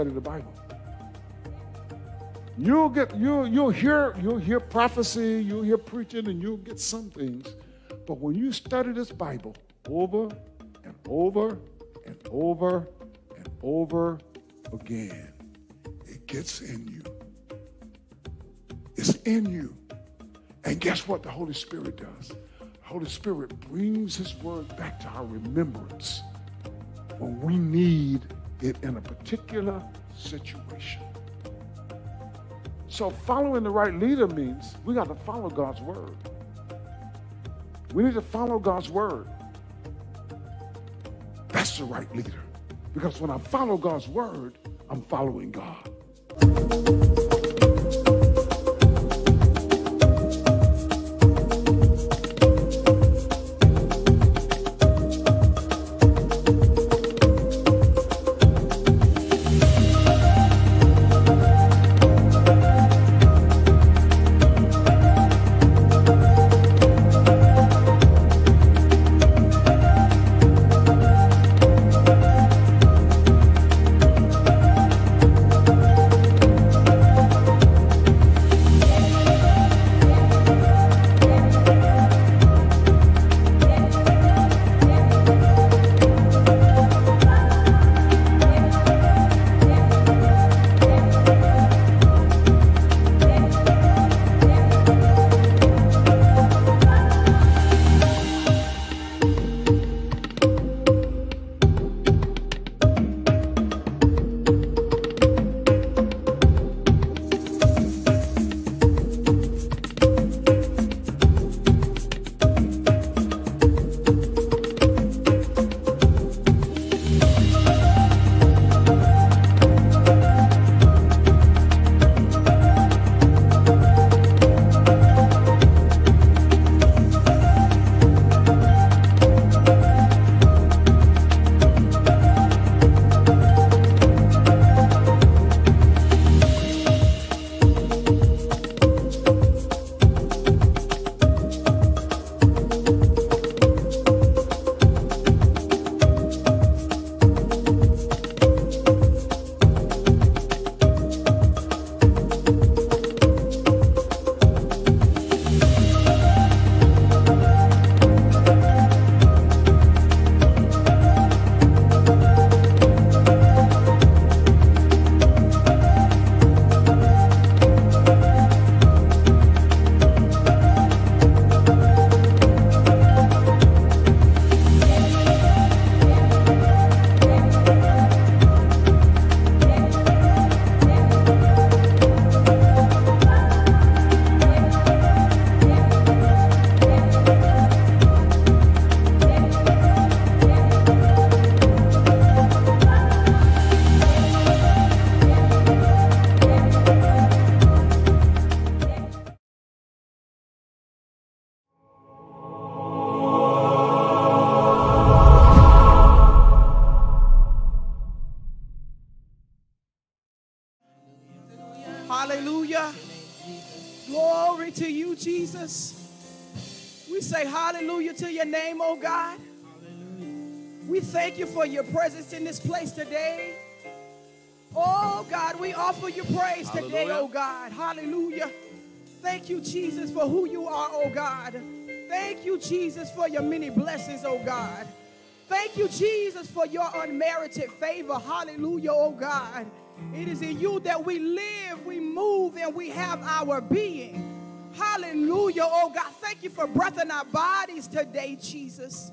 Study the Bible. You'll get you'll you'll hear you'll hear prophecy, you'll hear preaching, and you'll get some things. But when you study this Bible over and over and over and over again, it gets in you. It's in you. And guess what the Holy Spirit does? The Holy Spirit brings His word back to our remembrance when we need it in a particular situation. So following the right leader means we got to follow God's word. We need to follow God's word. That's the right leader. Because when I follow God's word, I'm following God. Oh God. Thank you, Jesus, for your many blessings, oh God. Thank you, Jesus, for your unmerited favor. Hallelujah, oh God. It is in you that we live, we move, and we have our being. Hallelujah, oh God. Thank you for breath in our bodies today, Jesus.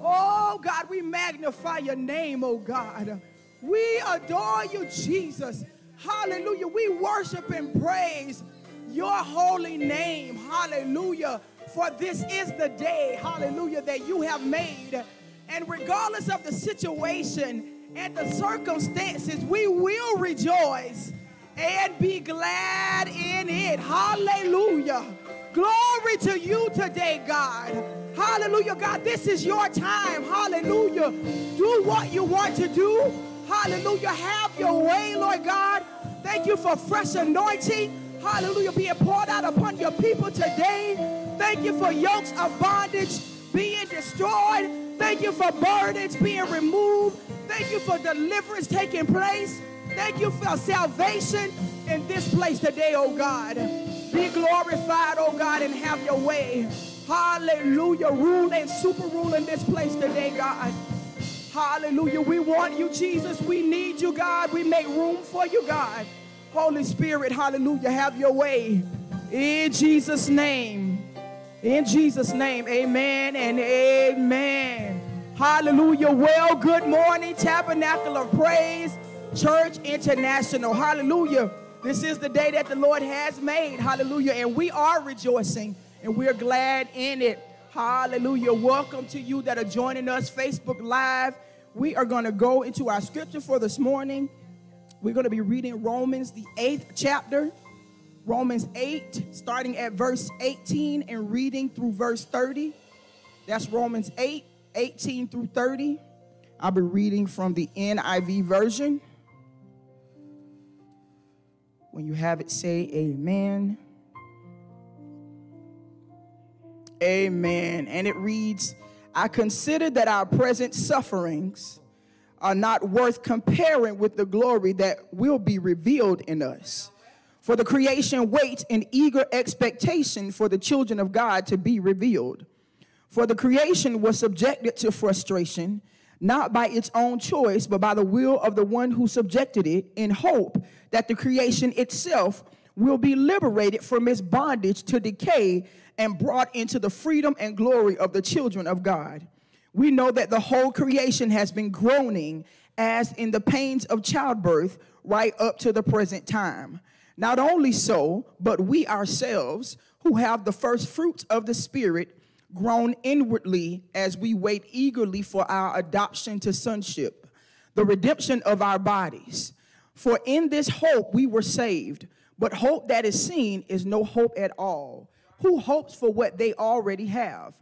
Oh God, we magnify your name, oh God. We adore you, Jesus. Hallelujah. We worship and praise your holy name. Hallelujah. For this is the day, hallelujah, that you have made. And regardless of the situation and the circumstances, we will rejoice and be glad in it. Hallelujah. Glory to you today, God. Hallelujah, God. This is your time. Hallelujah. Do what you want to do. Hallelujah. Have your way, Lord God. Thank you for fresh anointing. Hallelujah. Being poured out upon your people today. Thank you for yokes of bondage being destroyed. Thank you for burdens being removed. Thank you for deliverance taking place. Thank you for salvation in this place today, oh God. Be glorified, oh God, and have your way. Hallelujah. Rule and super rule in this place today, God. Hallelujah. We want you, Jesus. We need you, God. We make room for you, God. Holy Spirit, hallelujah. Have your way. In Jesus' name. In Jesus' name, amen and amen. Hallelujah. Well, good morning, Tabernacle of Praise, Church International. Hallelujah. This is the day that the Lord has made. Hallelujah. And we are rejoicing and we're glad in it. Hallelujah. Welcome to you that are joining us Facebook Live. We are going to go into our scripture for this morning. We're going to be reading Romans, the eighth chapter. Romans 8, starting at verse 18 and reading through verse 30. That's Romans 8, 18 through 30. I'll be reading from the NIV version. When you have it, say amen. Amen. And it reads I consider that our present sufferings are not worth comparing with the glory that will be revealed in us. For the creation waits in eager expectation for the children of God to be revealed. For the creation was subjected to frustration, not by its own choice, but by the will of the one who subjected it, in hope that the creation itself will be liberated from its bondage to decay and brought into the freedom and glory of the children of God. We know that the whole creation has been groaning as in the pains of childbirth right up to the present time. Not only so, but we ourselves who have the first fruits of the Spirit groan inwardly as we wait eagerly for our adoption to sonship, the redemption of our bodies. For in this hope we were saved, but hope that is seen is no hope at all. Who hopes for what they already have?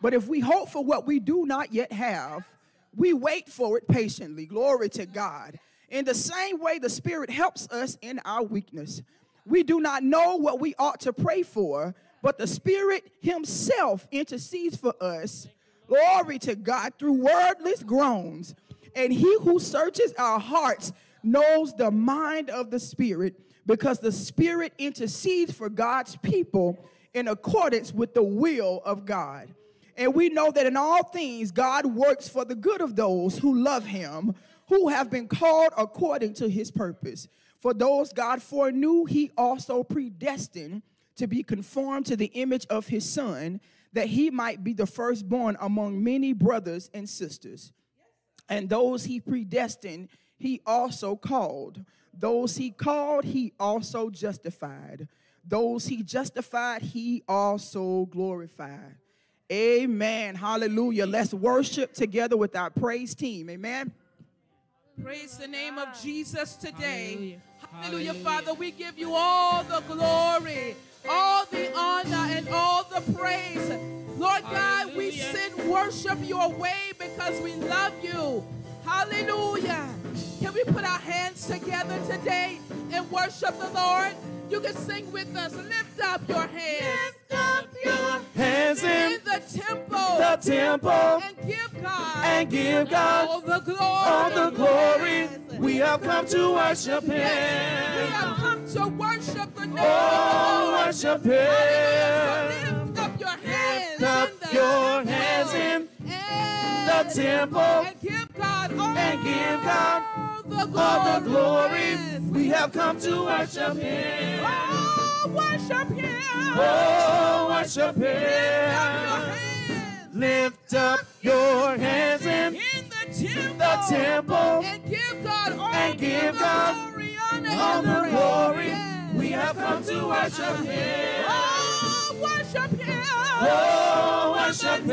But if we hope for what we do not yet have, we wait for it patiently. Glory to God. In the same way, the Spirit helps us in our weakness. We do not know what we ought to pray for, but the Spirit Himself intercedes for us. Glory to God through wordless groans. And He who searches our hearts knows the mind of the Spirit because the Spirit intercedes for God's people in accordance with the will of God. And we know that in all things, God works for the good of those who love Him, who have been called according to His purpose. For those God foreknew, He also predestined to be conformed to the image of his son, that he might be the firstborn among many brothers and sisters. And those he predestined, he also called. Those he called, he also justified. Those he justified, he also glorified. Amen. Hallelujah. Let's worship together with our praise team. Amen. Praise the name of Jesus today. Hallelujah. Hallelujah. Father, we give you all the glory all the honor and all the praise. Lord God, we send worship your way because we love you. Hallelujah. Can we put our hands together today and worship the Lord? You can sing with us. Lift up your hands. Lift up your hands in, in the temple. The temple. And give God. And give God all the glory. All the glory. We have come to worship Him. Yes, we have come to worship the name oh, worship Him. So lift up your hands. Lift up your hands in the temple. And give God all, and give God the glory. all the glory. We have come to worship Him. Oh, worship Him. Oh, worship Him. Lift up your hands in, the, temple, and give God all, the glory, all the glory. We have come to worship Him. Oh, worship Him. Oh, worship Him.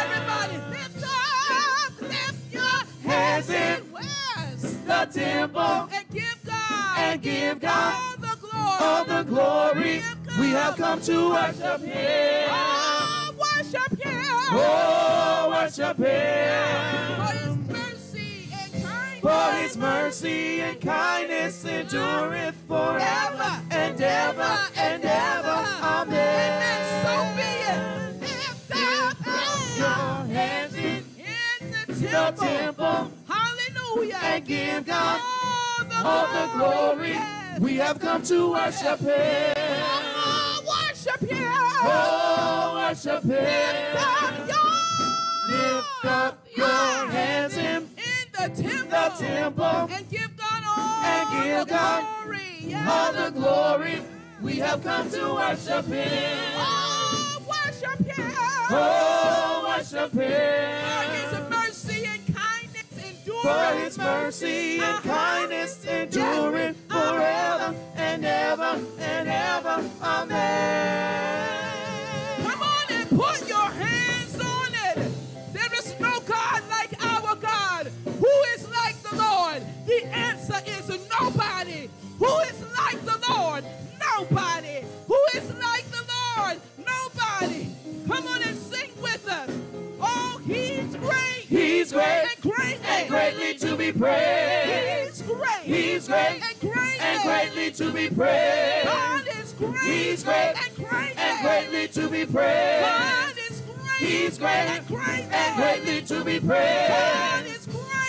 Everybody, lift up, lift your hands in the temple and give God and give God all the glory. All the glory. We have come to worship Him. Oh, worship Him. Oh, worship Him. For His mercy and kindness endureth forever and ever and ever. Amen. Amen. So be it. Lift up your hands in, in the temple. The temple. Hallelujah. and give God all the all the glory. Yes. We have come to worship Him. Oh, worship Him. Oh, worship Lift Him. up your, Lift up your hands in the temple, the temple. and give God all And give the God glory. Yes. all the glory. We have come to worship Him. Oh, worship Him. Oh, worship For Him. His mercy and kindness endure. For His mercy and kindness enduring forever and ever and ever. Amen. Come on and put your hands The answer is nobody. Who is like the Lord? Nobody. Who is like the Lord? Nobody. Come on and sing with us. Oh, He's great. He's great and great and greatly to be praised. He's great. He's great and great and greatly to be praised. God is great. He's great and great and greatly to be praised. God is great. He's great and great and greatly to be praised.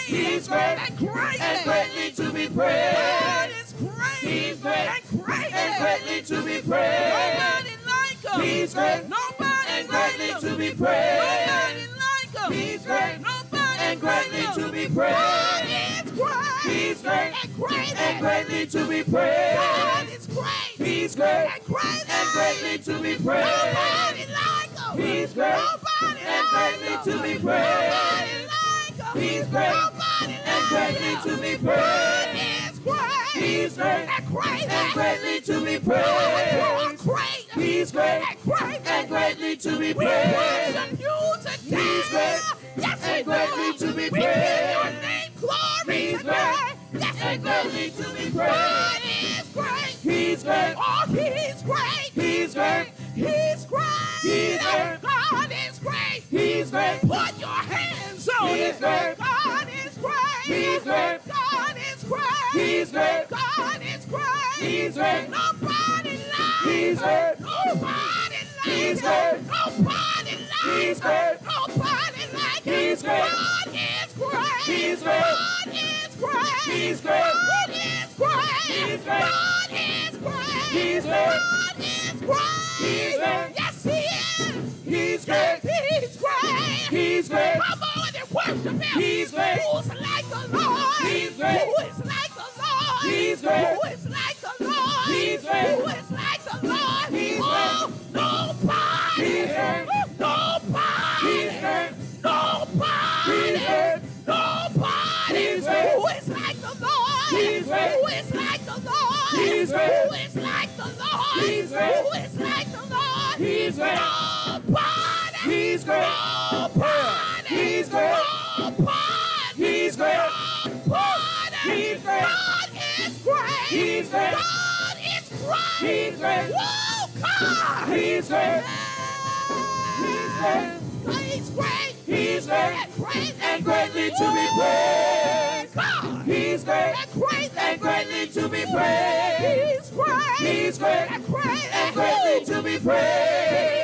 He's great and great and greatly to be God praised. is great. He's great and great and greatly to be praised. Nobody like him. He's great Nobody and greatly to be praised. Nobody like him. He's great Nobody and greatly to be God praised. is great. He's great and great and greatly to be God praised. is great. He's great and great and greatly to be Nobody praised. like him. He's great Nobody and greatly to be Nobody praised. He's great Nobody and greatly to be praised. He's great and great and greatly to be praised. He's great and greatly to be praised. worship you today. He's great and greatly to be We give your praised. He's great and greatly to be praised. He's great. Oh, he's great. He's great. He's great. He's great. God is great. He's great. Put your hands on He's great. God is great. He's great. God is great. He's great. God is great. He's great. Nobody like He's great. Nobody like He's great. Nobody like He's great. Nobody like. He's great. God is great. He's great. God is great. He's great. God is great. He's great. God is great. He's great. God is great. He's great. Yes, he is. He's great. He's great. He's great. Come on worship him. He's great. Who's like the Lord? He's great. Who is like the Lord? He's great. Who is like the Lord? He's great. Who is like the Lord? He's oh, nobody. He's great. Nobody. He's great. Nobody. He's great. Nobody. He's great. Who is like the Lord? He's great. Who is like the Lord? He's great. Who is like the Lord? He's great. Who is like the Lord? He's great. Nobody. He's great. Nobody. He's great. He's great. Nobody. He's great. God is great. He's great. God is great. He's great. Whoa, God. He's great. He's great. He's great. He's great. And great. And greatly to be praised. God. He's great. And great. And greatly to be praised. He's great. He's great. And great. And greatly to be praised.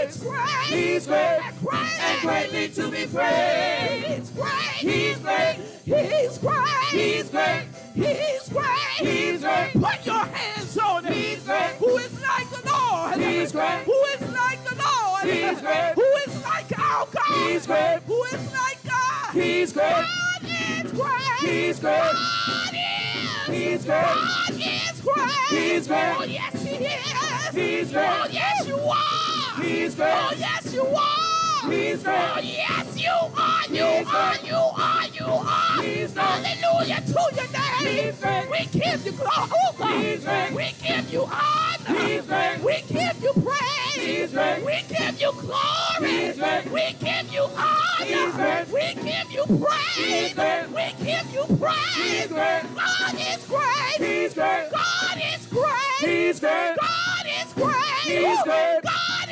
He's great. Great. And greatly to be praised. He's great. He's great. He's great. He's great. He's great. He's great. Put your hands on him. He's great. Who is like the Lord? He's great. Who is like the Lord? He's great. Who is like our God? He's great. Who is like God? He's great. God is great. He's great. God is. He's great. God is great. He's great. Oh yes, He is. He's great. Oh yes, you are. He's great. Oh yes, you are. He's great. Oh yes, you are. You are. You are. You are. He's great. Hallelujah to your name. He's great. We give you glory. He's great. We give you honor. He's great. We give you praise. He's great. We give you glory. He's great. We give you honor. He's great. We give you praise. He's great. We give you praise. He's great. God is great. He's great. God is great. He's great. God is great. He's great. God is great.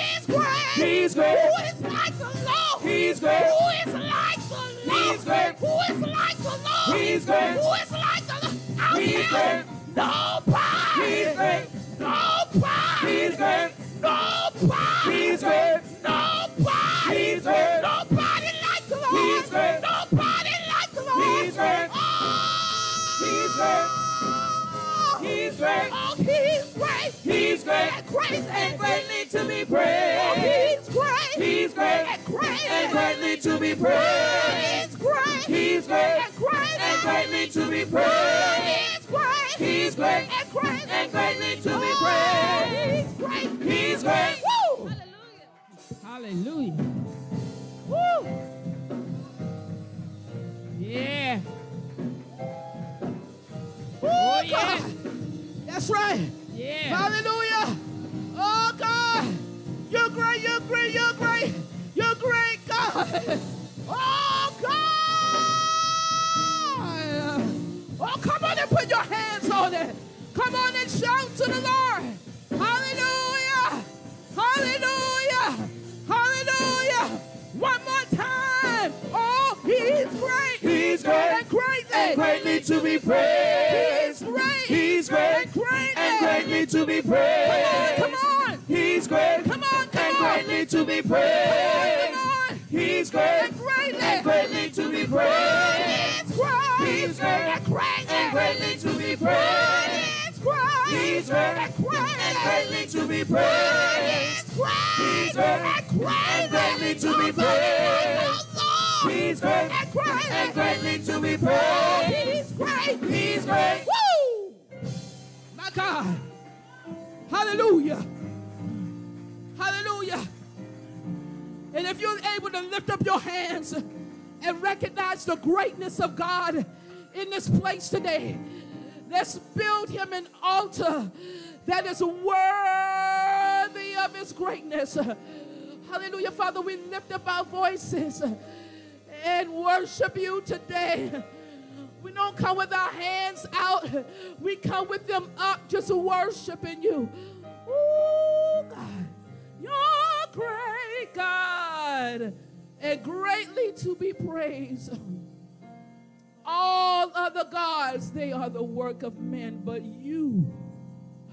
He's great. Who is like the Lord? He's great. Who is like the Lord? He's great. Who is like the Lord? He's great. Who is like the Lord? He's great. Nobody. He's great. Nobody. He's great. Nobody. He's great. Nobody. He's great. Nobody like the Lord. He's great. Nobody like the Lord. He's great. Oh, great. Oh, he's great. He's great. And great. And greatly to be Oh, praised. he's great. He's great. And great. And greatly to be praised. He's great. He's great. And great. And greatly to be praised. He's great. He's great. And great. And greatly to be Oh, praised. He's great. He's great. Woo! Hallelujah. Woo! Yeah. Woo, Oh, yeah. God. That's right. Yeah. Hallelujah. Oh, God. You're great. You're great. You're great. You're great, God. Oh, God. Oh, come on and put your hands on it. Come on and shout to the Lord. Hallelujah. Hallelujah. Hallelujah. One more He's great. And greatly. And greatly to be He's praised. great. He's great. And greatly. To be Come on, praised. come on. He's great. Come on, come And greatly to be praised. He's great. And greatly. To be praised. He's great. And greatly. To be praised. He's great. And greatly. To be praised. He's great. And greatly. To be praised. Lord. He's great. And greatly. And greatly to be praised. He's great. He's great. Woo! My God. Hallelujah. Hallelujah. And if you're able to lift up your hands and recognize the greatness of God in this place today, let's build him an altar that is worthy of his greatness. Hallelujah, Father. We lift up our voices and worship you today. We don't come with our hands out. We come with them up, just worshiping you. Oh, God. You're great, God, and greatly to be praised. All other gods, they are the work of men, but you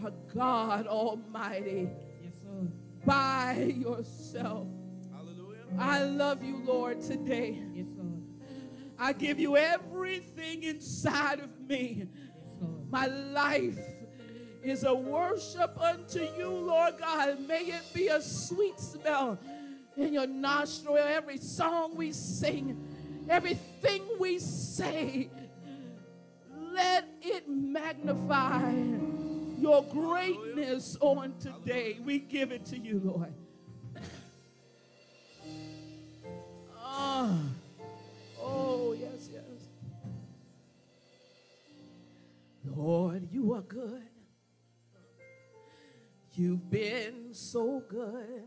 are God Almighty Yes, sir. by yourself. I love you, Lord, today. Yes, sir. I give you everything inside of me. Yes. My life is a worship unto you, Lord God. May it be a sweet smell in your nostril. Every song we sing, everything we say, let it magnify your greatness on today. We give it to you, Lord. Ah. Oh, yes, yes. Lord, you are good. You've been so good.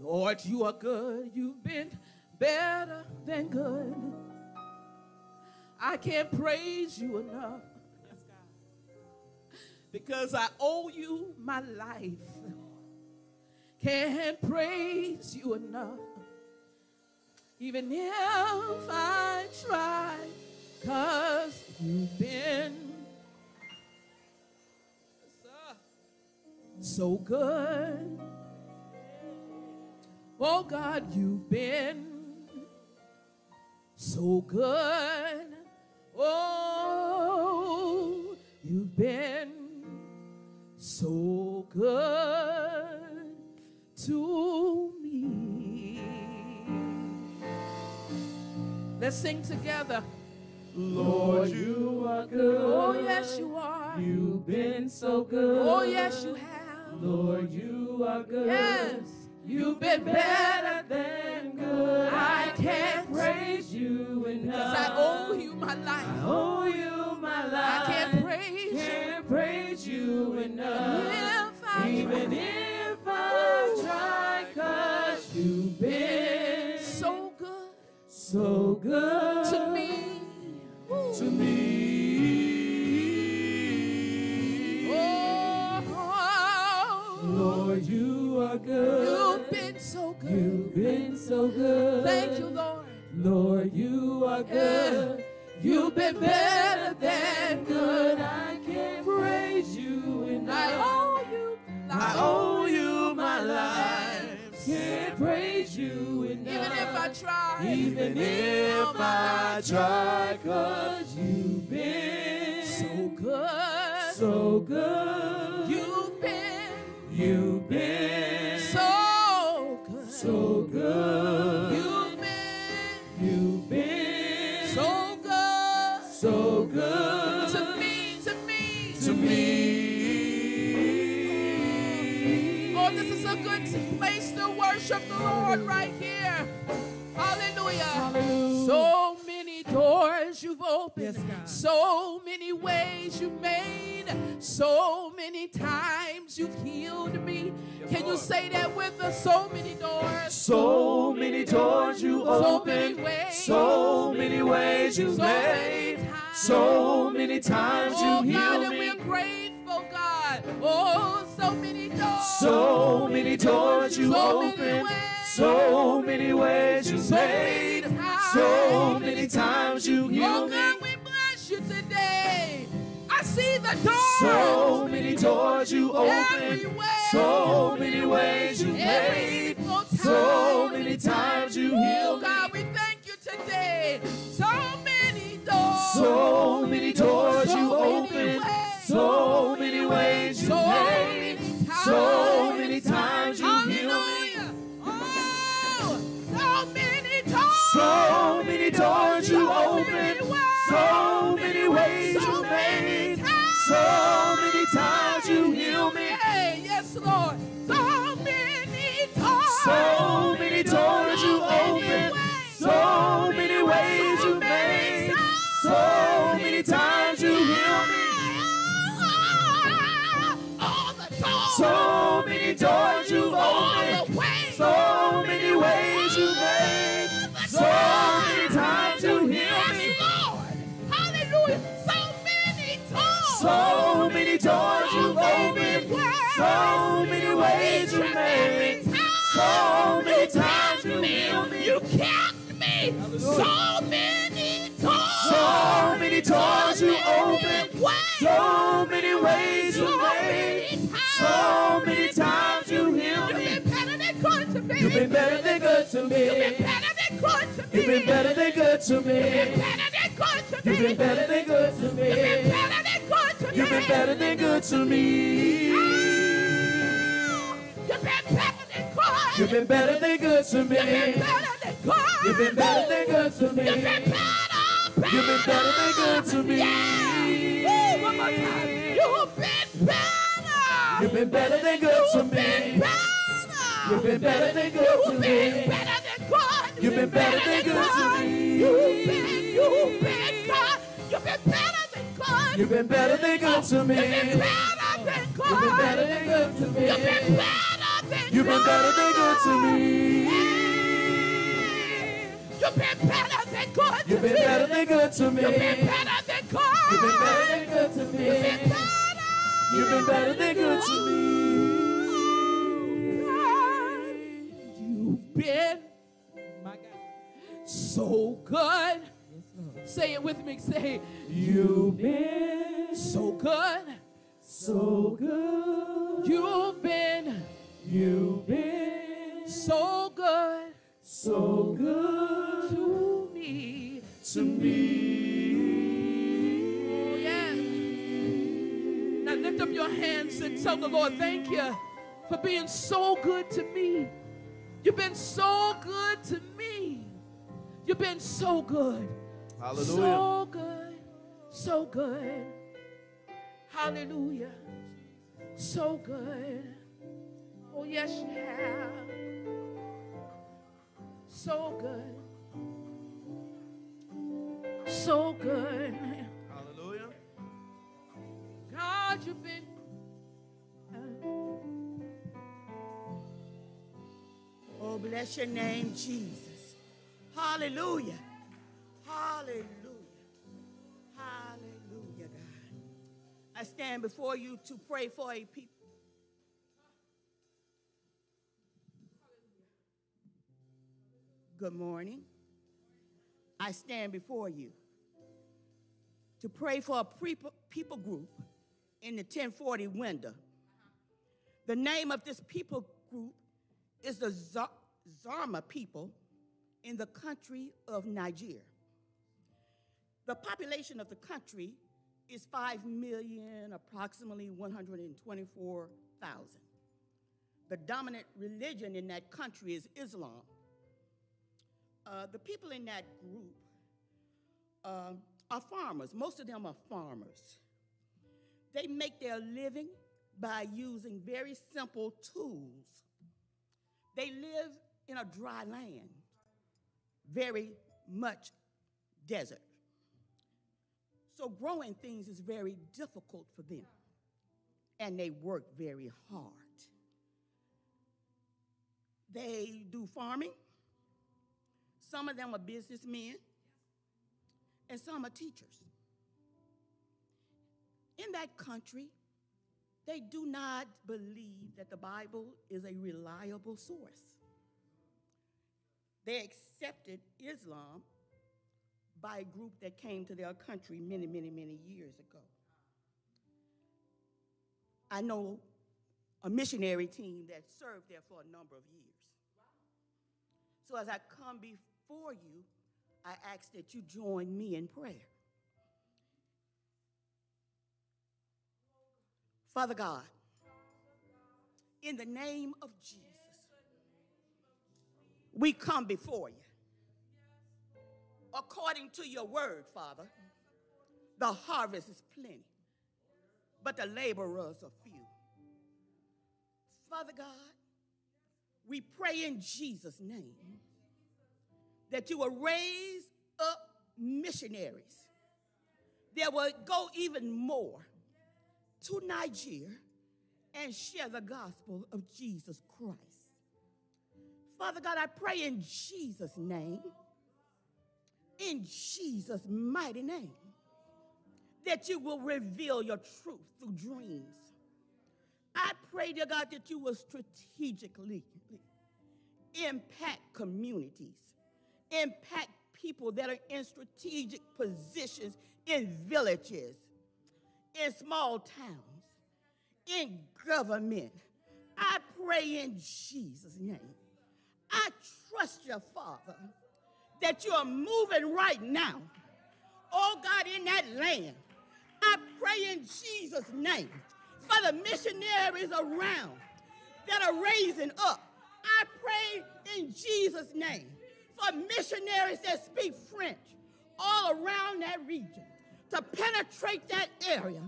Lord, you are good. You've been better than good. I can't praise you enough because I owe you my life. Can't praise you enough. Even if I try, cause you've been so good. Oh God, you've been so good. Oh, you've been so good to me. Let's sing together. Lord, you are oh, good. Oh, yes, you are. You've been so good. Oh, yes, you have. Lord, you are good. Yes, you've been better than good. I can't praise you because enough. I owe you my life. I owe you my life. I can't praise you. Can't praise you enough. If I Even if I try, cause you've been so good so good to me. To me. Oh, Lord, you are good. you've been so good. You've been so good. Thank you, Lord. Lord, you are good. You've been better than good. I can't praise you I owe you. I owe you my life. Can't praise you enough. Even if I try. Even if I try, cause you've been so good. So good. Lord right here. Hallelujah. Hallelujah. So many doors you've opened. Yes, So many ways you've made. So many times you've healed me. Can you say that with us? So many doors. So many doors you So many opened, ways. so many ways you So made, times. so many times Oh you God, healed and we're me. grateful, God. Oh, so many doors. So many doors you So opened, ways. So many ways you So made, many times. so many times you Oh healed me. God, we bless you today. I see the doors. So many doors you opened, so many ways you made, so many times you Oh healed me. God, we thank you today. So many doors. So many doors you opened, so many ways you So made, many times. so many doors you opened, so many ways you made, so many times you healed me. You kept me. So many doors. So many doors you opened, so many ways you made, so many times you healed me. You've been better than good to me. You've been better than good to You've been me. better than good to me. You've been better than good to You've been me. better than good to me. You've been better than good to me. You've been better than good to me. You've been better than good. You've been better than good to You've been me. better than good. You've been better than good to You've been me. better. You've been better than good to me. Yeah. Woo, one more time. You've been better. You've been better than good to me. You've been better than good to You've been me. better than good. You've been better than good to me. You've been, you've been good. You've been better than good. You've been better than good to me. You've been better than good. You've been better than good to You've been me. better than You've been better than good to me. You've been better than good. You've been better than good to me. You've been better than good. You've been better than good to me. You've been better than good to me. You've been so good. Say it with me. Say, You've been so good. so good. You've been You've been so good so good to me. to me. Oh, yeah. Now lift up your hands and tell the Lord, thank you for being so good to me. You've been so good to me. You've been so good. So good. So good. Hallelujah. So good. Oh, yes, you have. So good. So good. Hallelujah. God, you've been. Uh, oh, bless your name, Jesus. Hallelujah. Hallelujah. Hallelujah, God. I stand before you to pray for a people. Good morning. I stand before you to pray for a people, group in the 1040 window. The name of this people group is the Za- Zarma people in the country of Niger. The population of the country is 5 million, approximately 124,000. The dominant religion in that country is Islam. Uh, the people in that group uh, are farmers. Most of them are farmers. They make their living by using very simple tools. They live in a dry land, very much desert. So growing things is very difficult for them, and they work very hard. They do farming. Some of them are businessmen, and some are teachers. In that country, they do not believe that the Bible is a reliable source. They accepted Islam by a group that came to their country many, many, many years ago. I know a missionary team that served there for a number of years. So as I come before you, I ask that you join me in prayer. Father God, in the name of Jesus, we come before you. According to your word, Father, the harvest is plenty, but the laborers are few. Father God, we pray in Jesus' name that you will raise up missionaries that will go even more to Nigeria and share the gospel of Jesus Christ. Father God, I pray in Jesus' name, in Jesus' mighty name, that you will reveal your truth through dreams. I pray, dear God, that you will strategically impact communities, impact people that are in strategic positions in villages, in small towns, in government. I pray in Jesus' name. I trust your Father that you are moving right now. Oh God, in that land. I pray in Jesus' name for the missionaries around that are raising up. I pray in Jesus' name for missionaries that speak French all around that region to penetrate that area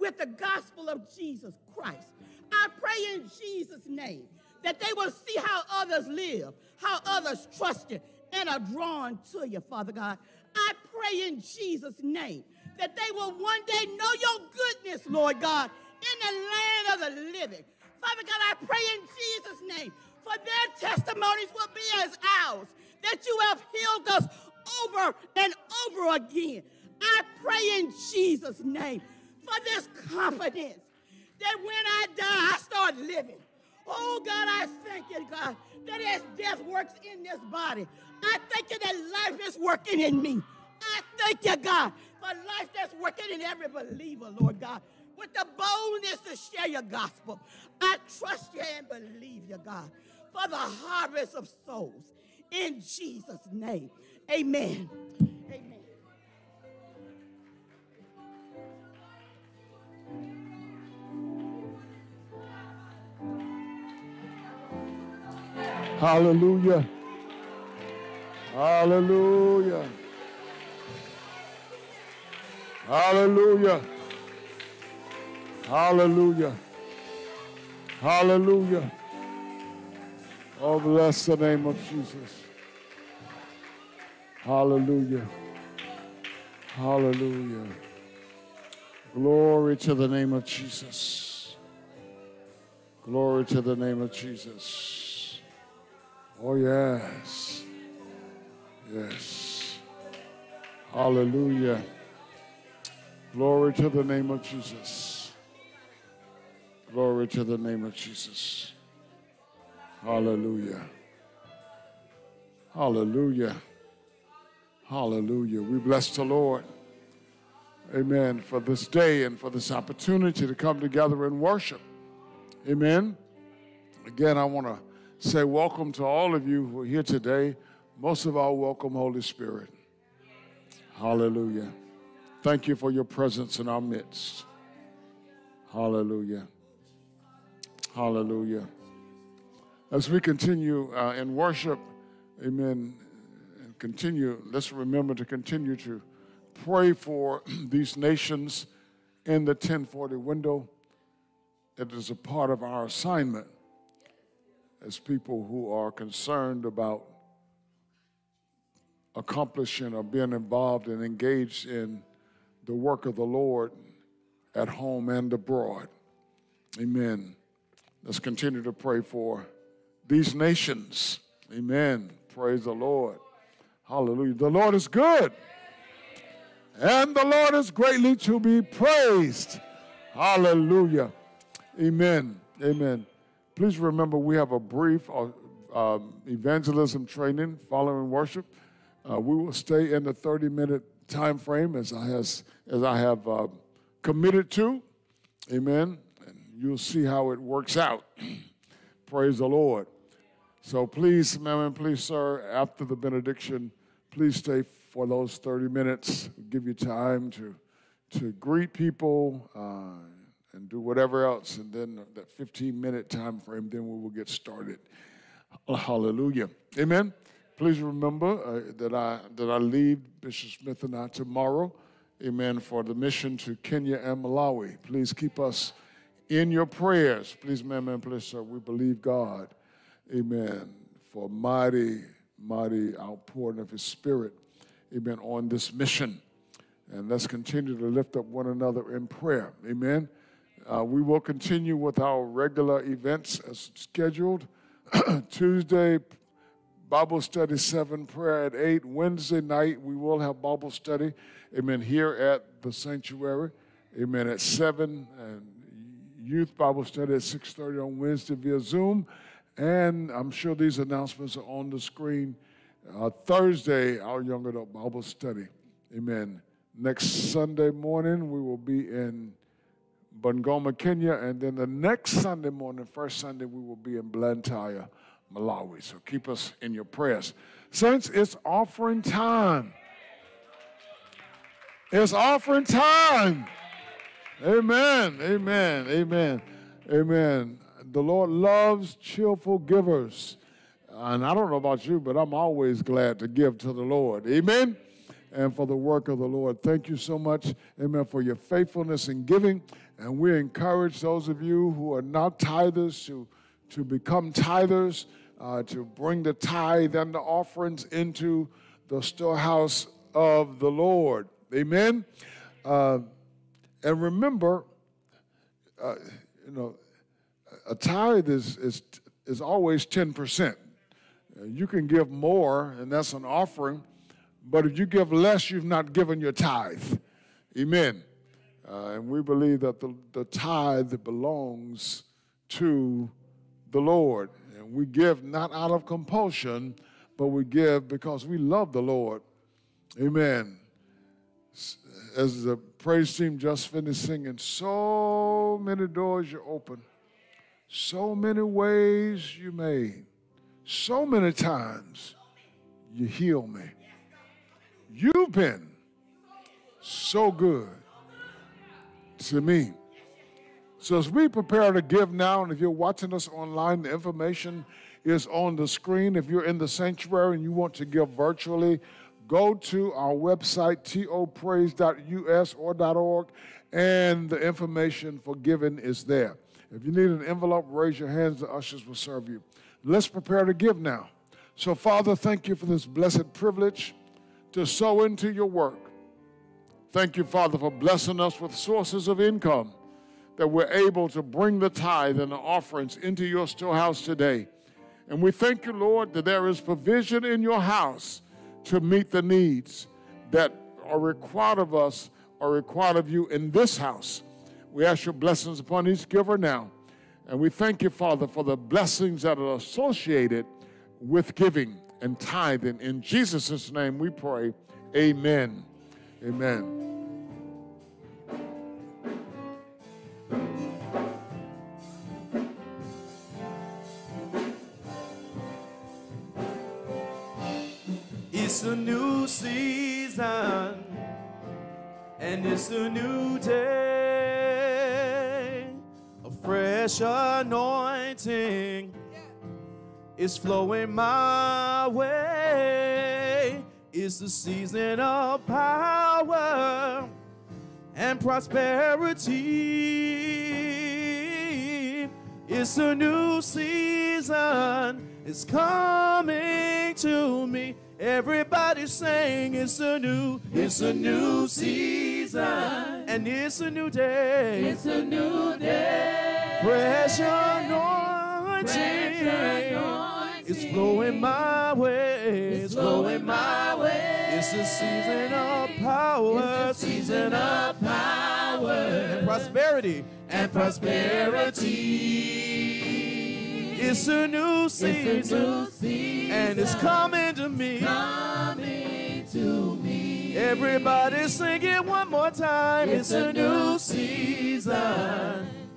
with the gospel of Jesus Christ. I pray in Jesus' name that they will see how others live, how others trust you, and are drawn to you, Father God. I pray in Jesus' name that they will one day know your goodness, Lord God, in the land of the living. Father God, I pray in Jesus' name for their testimonies will be as ours, that you have healed us over and over again. I pray in Jesus' name for this confidence that when I die, I start living. Oh God, I thank you, God, that as death works in this body, I thank you that life is working in me. I thank you, God, for life that's working in every believer, Lord God, with the boldness to share your gospel. I trust you and believe you, God, for the harvest of souls. In Jesus' name, amen. Hallelujah. Hallelujah. Hallelujah. Hallelujah. Hallelujah. Oh, bless the name of Jesus. Hallelujah. Hallelujah. Glory to the name of Jesus. Glory to the name of Jesus. Oh, yes. Yes. Hallelujah. Glory to the name of Jesus. Glory to the name of Jesus. Hallelujah. Hallelujah. Hallelujah. We bless the Lord. Amen. For this day and for this opportunity to come together and worship. Amen. Again, I want to say welcome to all of you who are here today. Most of all, welcome, Holy Spirit. Hallelujah. Thank you for your presence in our midst. Hallelujah. Hallelujah. As we continue uh, in worship, amen, and continue, let's remember to continue to pray for these nations in the 1040 window. It is a part of our assignment as people who are concerned about accomplishing or being involved and engaged in the work of the Lord at home and abroad. Amen. Let's continue to pray for these nations. Amen. Praise the Lord. Hallelujah. The Lord is good. And the Lord is greatly to be praised. Hallelujah. Amen. Amen. Please remember we have a brief uh, um, evangelism training following worship. Uh, we will stay in the 30 minute time frame as I, has, as I have uh, committed to. Amen. And you'll see how it works out. Praise the Lord. So please, ma'am, and please, sir, after the benediction, please stay for those 30 minutes. Give you time to, to greet people uh, and do whatever else. And then that 15 minute time frame, then we will get started. Hallelujah. Amen. Please remember uh, that I that I leave Bishop Smith and I tomorrow, Amen, for the mission to Kenya and Malawi. Please keep us in your prayers. Please, ma'am and please, sir, we believe God, Amen, for mighty, mighty outpouring of His Spirit, Amen, on this mission. And let's continue to lift up one another in prayer. Amen. Uh, we will continue with our regular events as scheduled. Tuesday, Bible study seven, prayer at eight. Wednesday night, we will have Bible study, amen, here at the sanctuary, amen, at seven, and youth Bible study at 6.30 on Wednesday via Zoom. And I'm sure these announcements are on the screen. Uh, Thursday, our young adult Bible study, amen. Next Sunday morning, we will be in Bungoma, Kenya, and then the next Sunday morning, first Sunday, we will be in Blantyre, Malawi. So keep us in your prayers. Saints, it's offering time. It's offering time. Amen. Amen. Amen. Amen. The Lord loves cheerful givers. And I don't know about you, but I'm always glad to give to the Lord. Amen. And for the work of the Lord. Thank you so much, amen, for your faithfulness in giving. And we encourage those of you who are not tithers to to become tithers, uh, to bring the tithe and the offerings into the storehouse of the Lord. Amen. Uh, and remember, uh, you know, a tithe is is is always ten percent. You can give more, and that's an offering. But if you give less, you've not given your tithe. Amen. Uh, and we believe that the, the tithe belongs to the Lord. And we give not out of compulsion, but we give because we love the Lord. Amen. As the praise team just finished singing, so many doors you open, so many ways you made, so many times you heal me. You've been so good to me. So as we prepare to give now, and if you're watching us online, the information is on the screen. If you're in the sanctuary and you want to give virtually, go to our website, topraise.us or .org, and the information for giving is there. If you need an envelope, raise your hands. The ushers will serve you. Let's prepare to give now. So, Father, thank you for this blessed privilege to sow into your work. Thank you, Father, for blessing us with sources of income that we're able to bring the tithe and the offerings into your storehouse today. And we thank you, Lord, that there is provision in your house to meet the needs that are required of us or required of you in this house. We ask your blessings upon each giver now. And we thank you, Father, for the blessings that are associated with giving and tithing. In Jesus' name we pray. Amen. Amen. It's a new season, and And it's a new day, a fresh anointing is flowing my way. It's the season of power and prosperity. It's a new season, it's coming to me. Everybody saying it's a new, it's a new season, and it's a new day. It's a new day. Fresh anointing, Fresh anointing. it's flowing my way. It's flowing my way. It's a season of power, It's a season of power and prosperity. and prosperity. It's a new It's a season, new season and it's coming to me. coming to me. Everybody sing it one more time. It's a new season.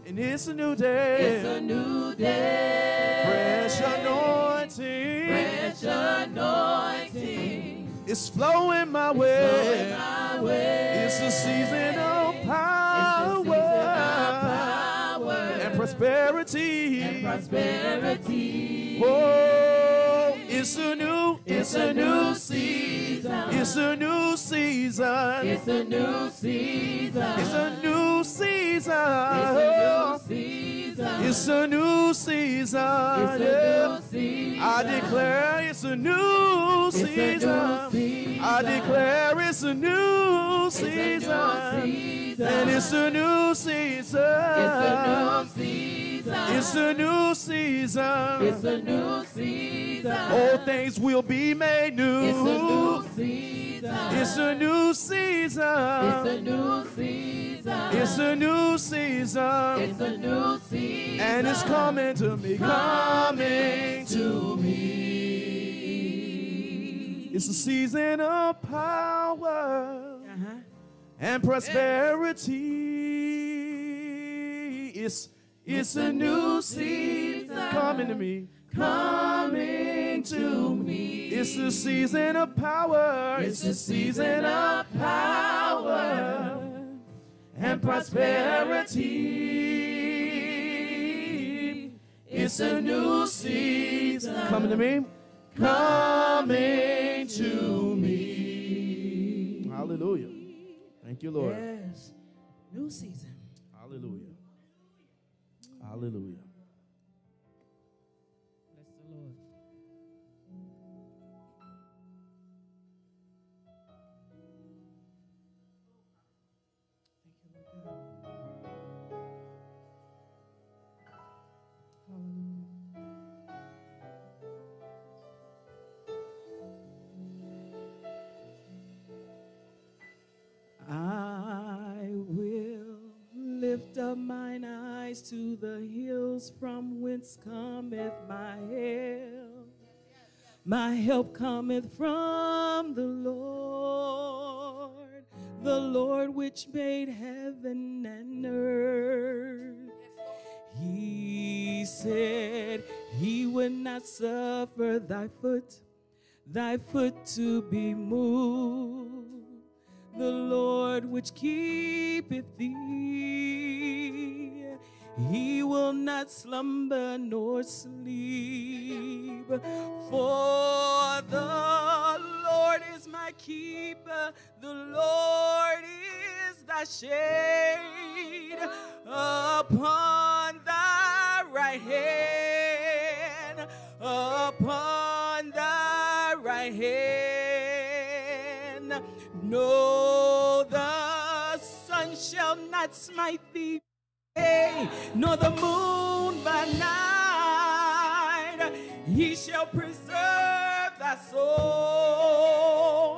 and it's a new day. It's a new day. Fresh anointing, Fresh anointing. It's flowing my way. Flowing my way. It's a season of power, season of power and prosperity. and prosperity. Oh, it's a new, It's a new season. it's a new season. It's a new season. It's a new season. It's a new season. It's a new season. It's a yeah. new season. I declare it's a new It's a new season. I declare it's a new It's a new season. season. And it's a new season. It's a new season. It's a new season. It's a new season. All things will be made new. It's a new season. It's a new season. It's a new season. It's a new season. It's a new season. And it's coming to me. Coming to me. It's a season of power uh-huh. and prosperity. It's it's a new season coming to me. coming to me. It's a season of power. It's a season of power and prosperity. It's a new season Coming to me. coming to me. Hallelujah. Thank you, Lord. Yes, new season. Hallelujah. Hallelujah. Bless the Lord. Thank you, My help cometh from the Lord, the Lord which made heaven and earth. He said he would not suffer thy foot, thy foot to be moved. The Lord which keepeth thee, he will not slumber nor sleep. For the Lord is my keeper, the Lord is thy shade upon thy right hand, upon thy right hand. No, the sun shall not smite thee, day, nor the moon by night. He shall preserve thy soul,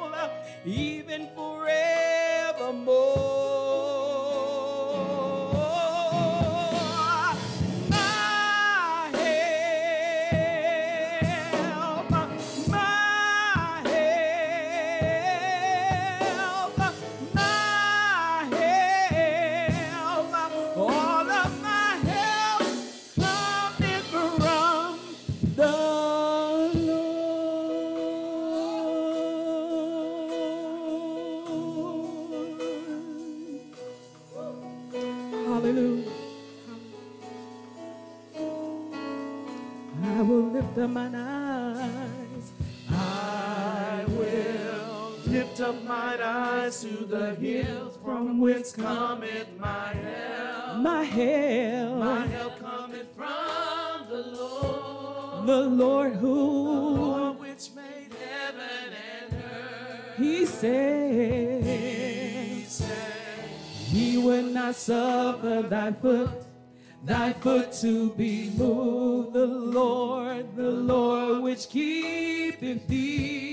the hills from whence cometh my help. My help. My help cometh from the Lord. The Lord who? The Lord which made heaven and earth. He said. He said. He will not suffer thy foot thy foot to be moved. The Lord, the Lord which keepeth thee.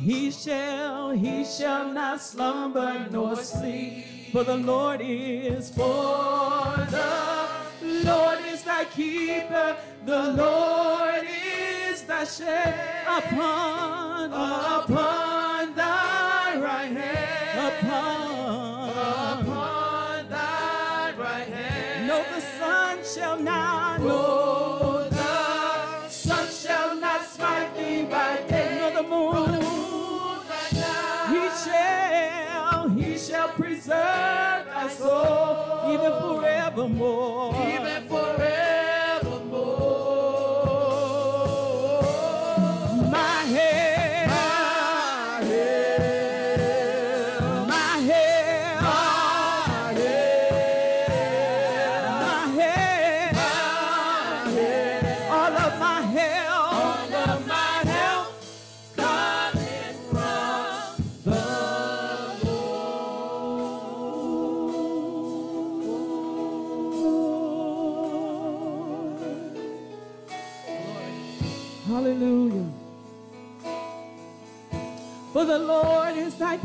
He shall, he shall not slumber nor sleep. For the Lord is for the Lord is thy keeper. The Lord is thy shade upon upon thy right hand. Upon upon thy right hand. No, the sun shall not.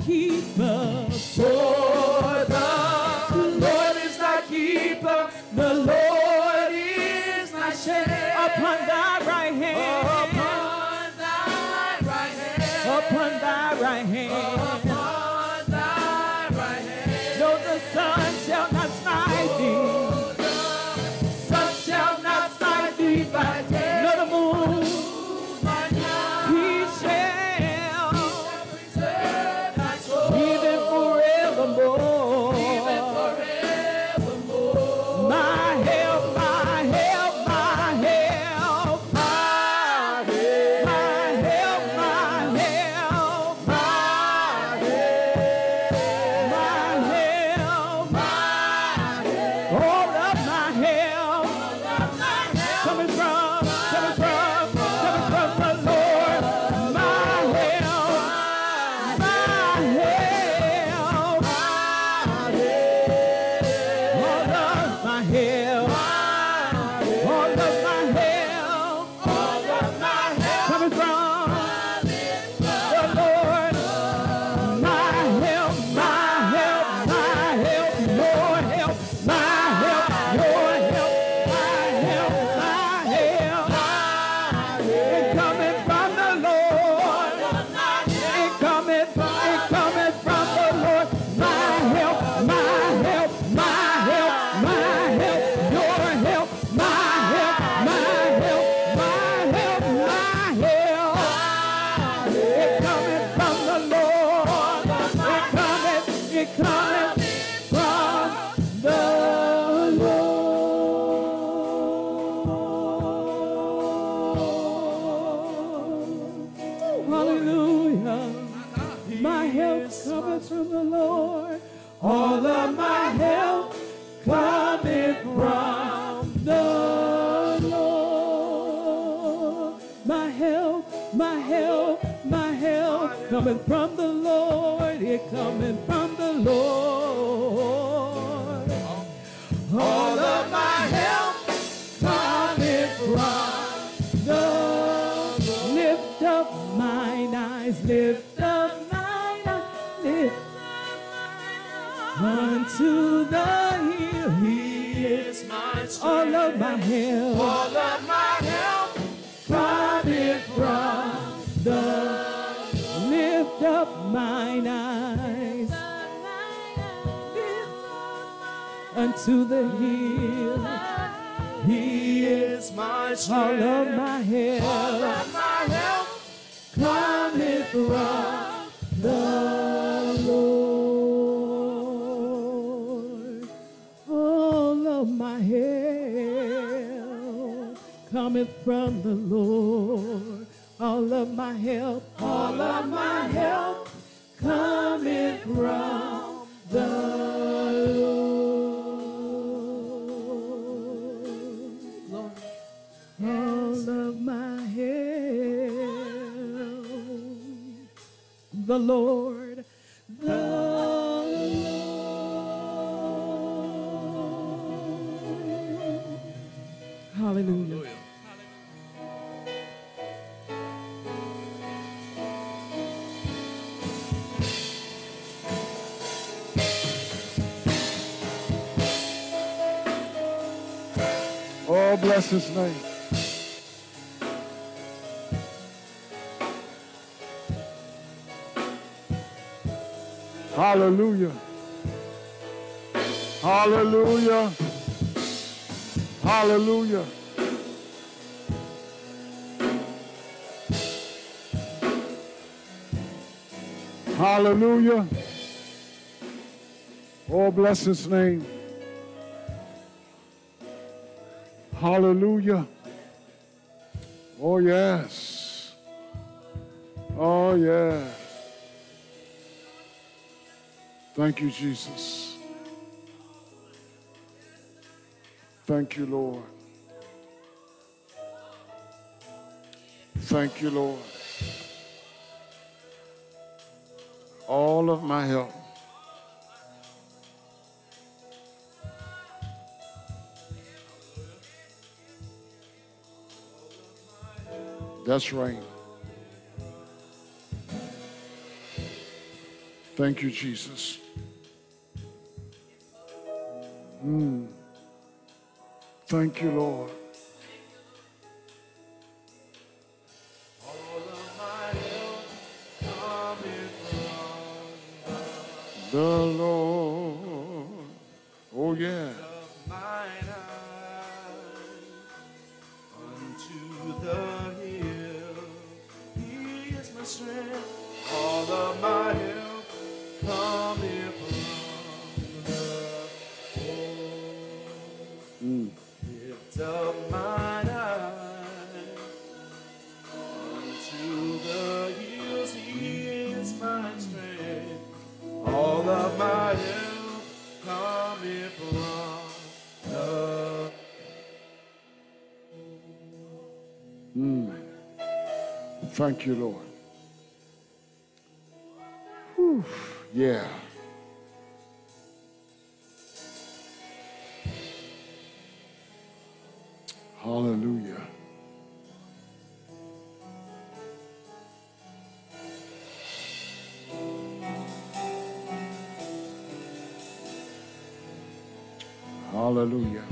He. Cometh from the Lord. All of my help, all of my help cometh from the Lord. Lord. All of my help, the Lord, bless his name. Hallelujah. Hallelujah. Hallelujah. Hallelujah. Oh, bless his name. Hallelujah. Oh, yes. Oh, yeah. Thank you, Jesus. Thank you, Lord. Thank you, Lord. All of my help. That's right. Thank you, Jesus. Mm. Thank you, Lord. Thank you, Lord. Whew. Yeah. Hallelujah. Hallelujah.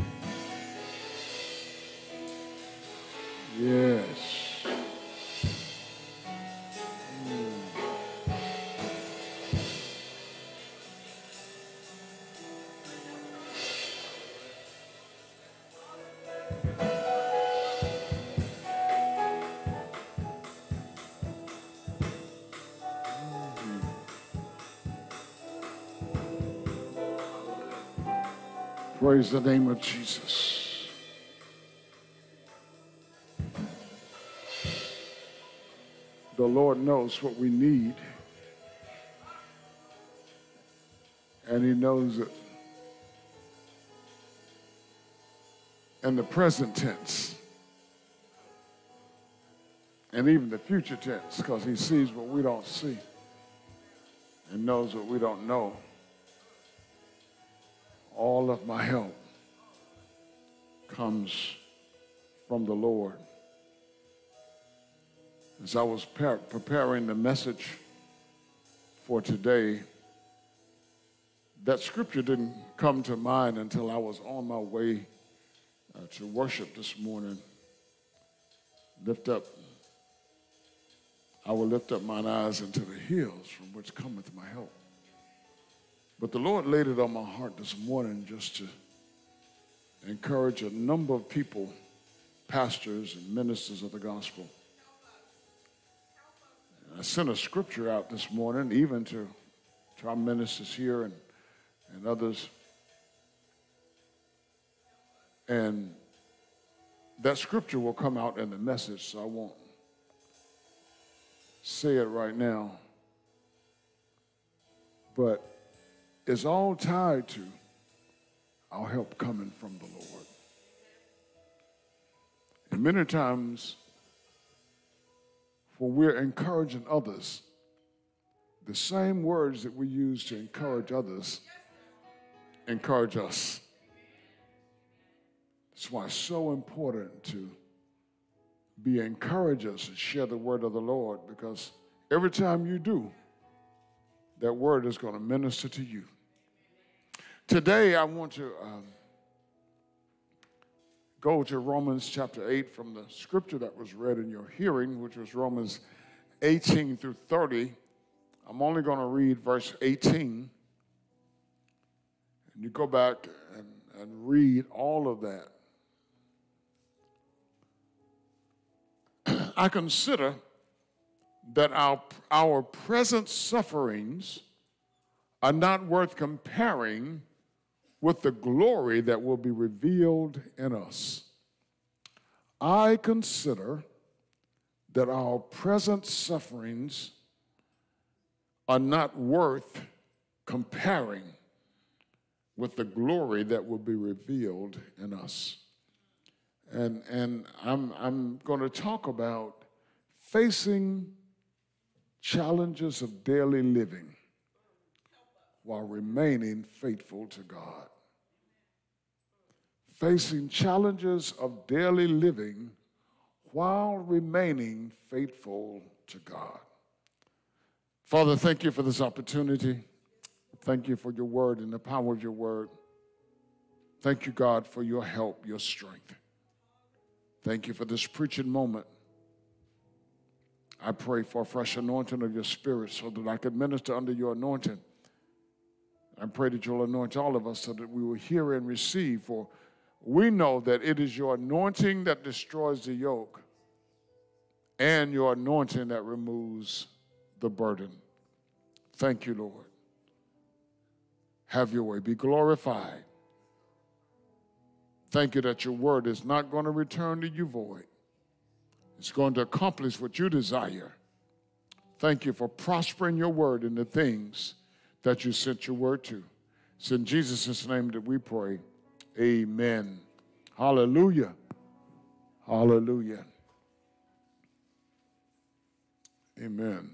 Praise the name of Jesus. The Lord knows what we need, and He knows it in the present tense and even the future tense because He sees what we don't see and knows what we don't know all of my help comes from the Lord. As I was par- preparing the message for today, that scripture didn't come to mind until I was on my way uh, to worship this morning. Lift up, I will lift up mine eyes into the hills from which cometh my help. But the Lord laid it on my heart this morning just to encourage a number of people, pastors and ministers of the gospel. I sent a scripture out this morning, even to, to our ministers here and, and others. And that scripture will come out in the message, so I won't say it right now. But it's all tied to our help coming from the Lord. And many times, when we're encouraging others, the same words that we use to encourage others encourage us. That's why it's so important to be encouragers and share the word of the Lord because every time you do, that word is going to minister to you. Today, I want to um, go to Romans chapter 8 from the scripture that was read in your hearing, which was Romans 18 through 30. I'm only going to read verse 18. And you go back and, and read all of that. I consider that our, our present sufferings are not worth comparing with the glory that will be revealed in us. I consider that our present sufferings are not worth comparing with the glory that will be revealed in us. And, and I'm, I'm going to talk about facing challenges of daily living while remaining faithful to God. Facing challenges of daily living while remaining faithful to God. Father, thank you for this opportunity. Thank you for your word and the power of your word. Thank you, God, for your help, your strength. Thank you for this preaching moment. I pray for a fresh anointing of your spirit so that I could minister under your anointing. I pray that you'll anoint all of us so that we will hear and receive, for we know that it is your anointing that destroys the yoke and your anointing that removes the burden. Thank you, Lord. Have your way. Be glorified. Thank you that your word is not going to return to you void. It's going to accomplish what you desire. Thank you for prospering your word in the things that you sent your word to. It's in Jesus' name that we pray. Amen. Hallelujah. Hallelujah. Amen.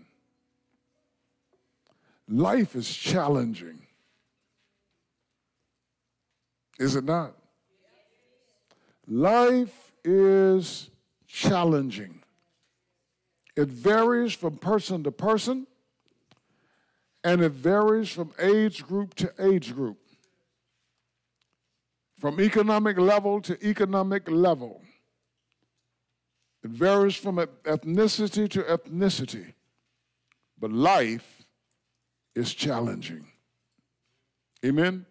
Life is challenging. Is it not? Life is challenging. It varies from person to person, and it varies from age group to age group, from economic level to economic level. It varies from ethnicity to ethnicity. But life is challenging. Amen?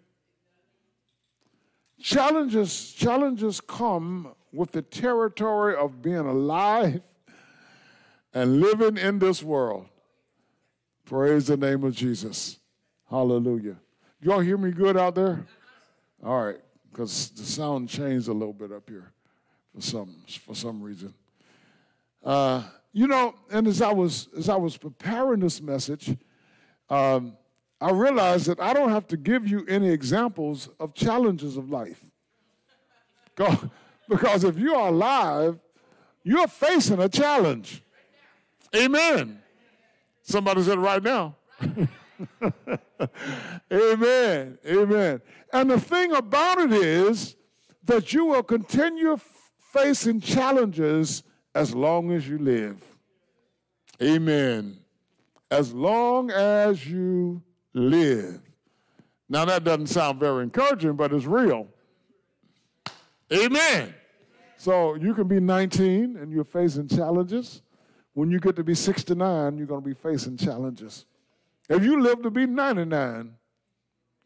Challenges, challenges come with the territory of being alive and living in this world. Praise the name of Jesus. Hallelujah. Y'all hear me good out there? All right, because the sound changed a little bit up here for some for some reason. Uh, you know, and as I was as I was preparing this message, um, I realized that I don't have to give you any examples of challenges of life. because if you are alive, you're facing a challenge. Amen. Somebody said right now. Amen. Amen. And the thing about it is that you will continue facing challenges as long as you live. Amen. As long as you live. Now, that doesn't sound very encouraging, but it's real. Amen. So you can be 19 and you're facing challenges. When you get to be 69, you're going to be facing challenges. If you live to be 99,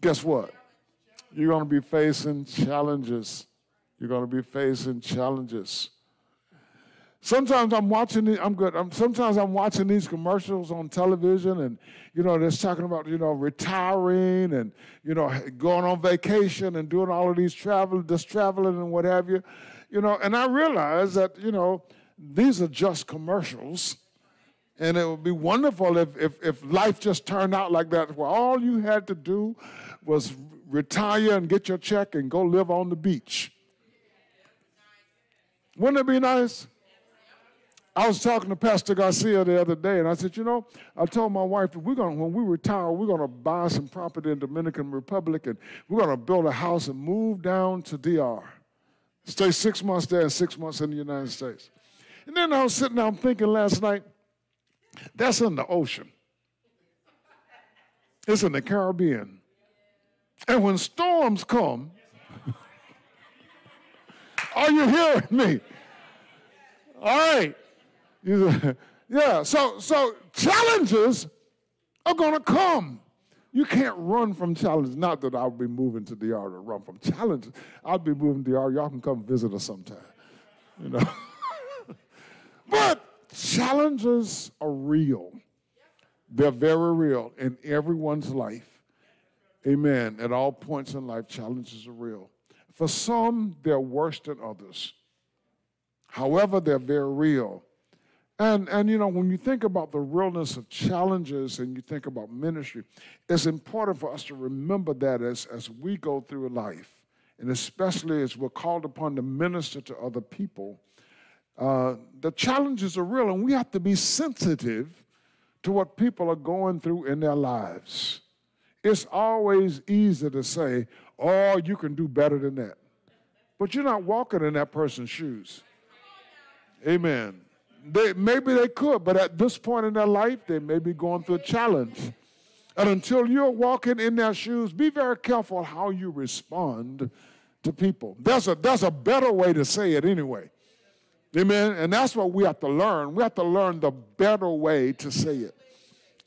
guess what? You're going to be facing challenges. You're going to be facing challenges. Sometimes I'm watching. I'm good. I'm, sometimes I'm watching these commercials on television, and you know they're talking about you know retiring and you know going on vacation and doing all of these travel, this traveling and what have you. you know, and I realize that, you know, these are just commercials. And it would be wonderful if, if, if life just turned out like that, where all you had to do was retire and get your check and go live on the beach. Wouldn't it be nice? I was talking to Pastor Garcia the other day, and I said, you know, I told my wife we're gonna, when we retire, we're gonna buy some property in Dominican Republic, and we're gonna build a house and move down to DR, stay six months there and six months in the United States. And then I was sitting down thinking last night, that's in the ocean. It's in the Caribbean. And when storms come, are you hearing me? All right. yeah, so so challenges are gonna come. You can't run from challenges. Not that I'll be moving to DR to run from challenges. I'll be moving to DR. Y'all can come visit us sometime. You know. but challenges are real. They're very real in everyone's life. Amen. At all points in life, challenges are real. For some, they're worse than others. However, they're very real. And, and you know, when you think about the realness of challenges and you think about ministry, it's important for us to remember that as, as we go through life, and especially as we're called upon to minister to other people, uh, the challenges are real, and we have to be sensitive to what people are going through in their lives. It's always easy to say, oh, you can do better than that. But you're not walking in that person's shoes. Amen. They, maybe they could, but at this point in their life, they may be going through a challenge. And until you're walking in their shoes, be very careful how you respond to people. There's a, there's a better way to say it anyway. Amen. And that's what we have to learn. We have to learn the better way to say it.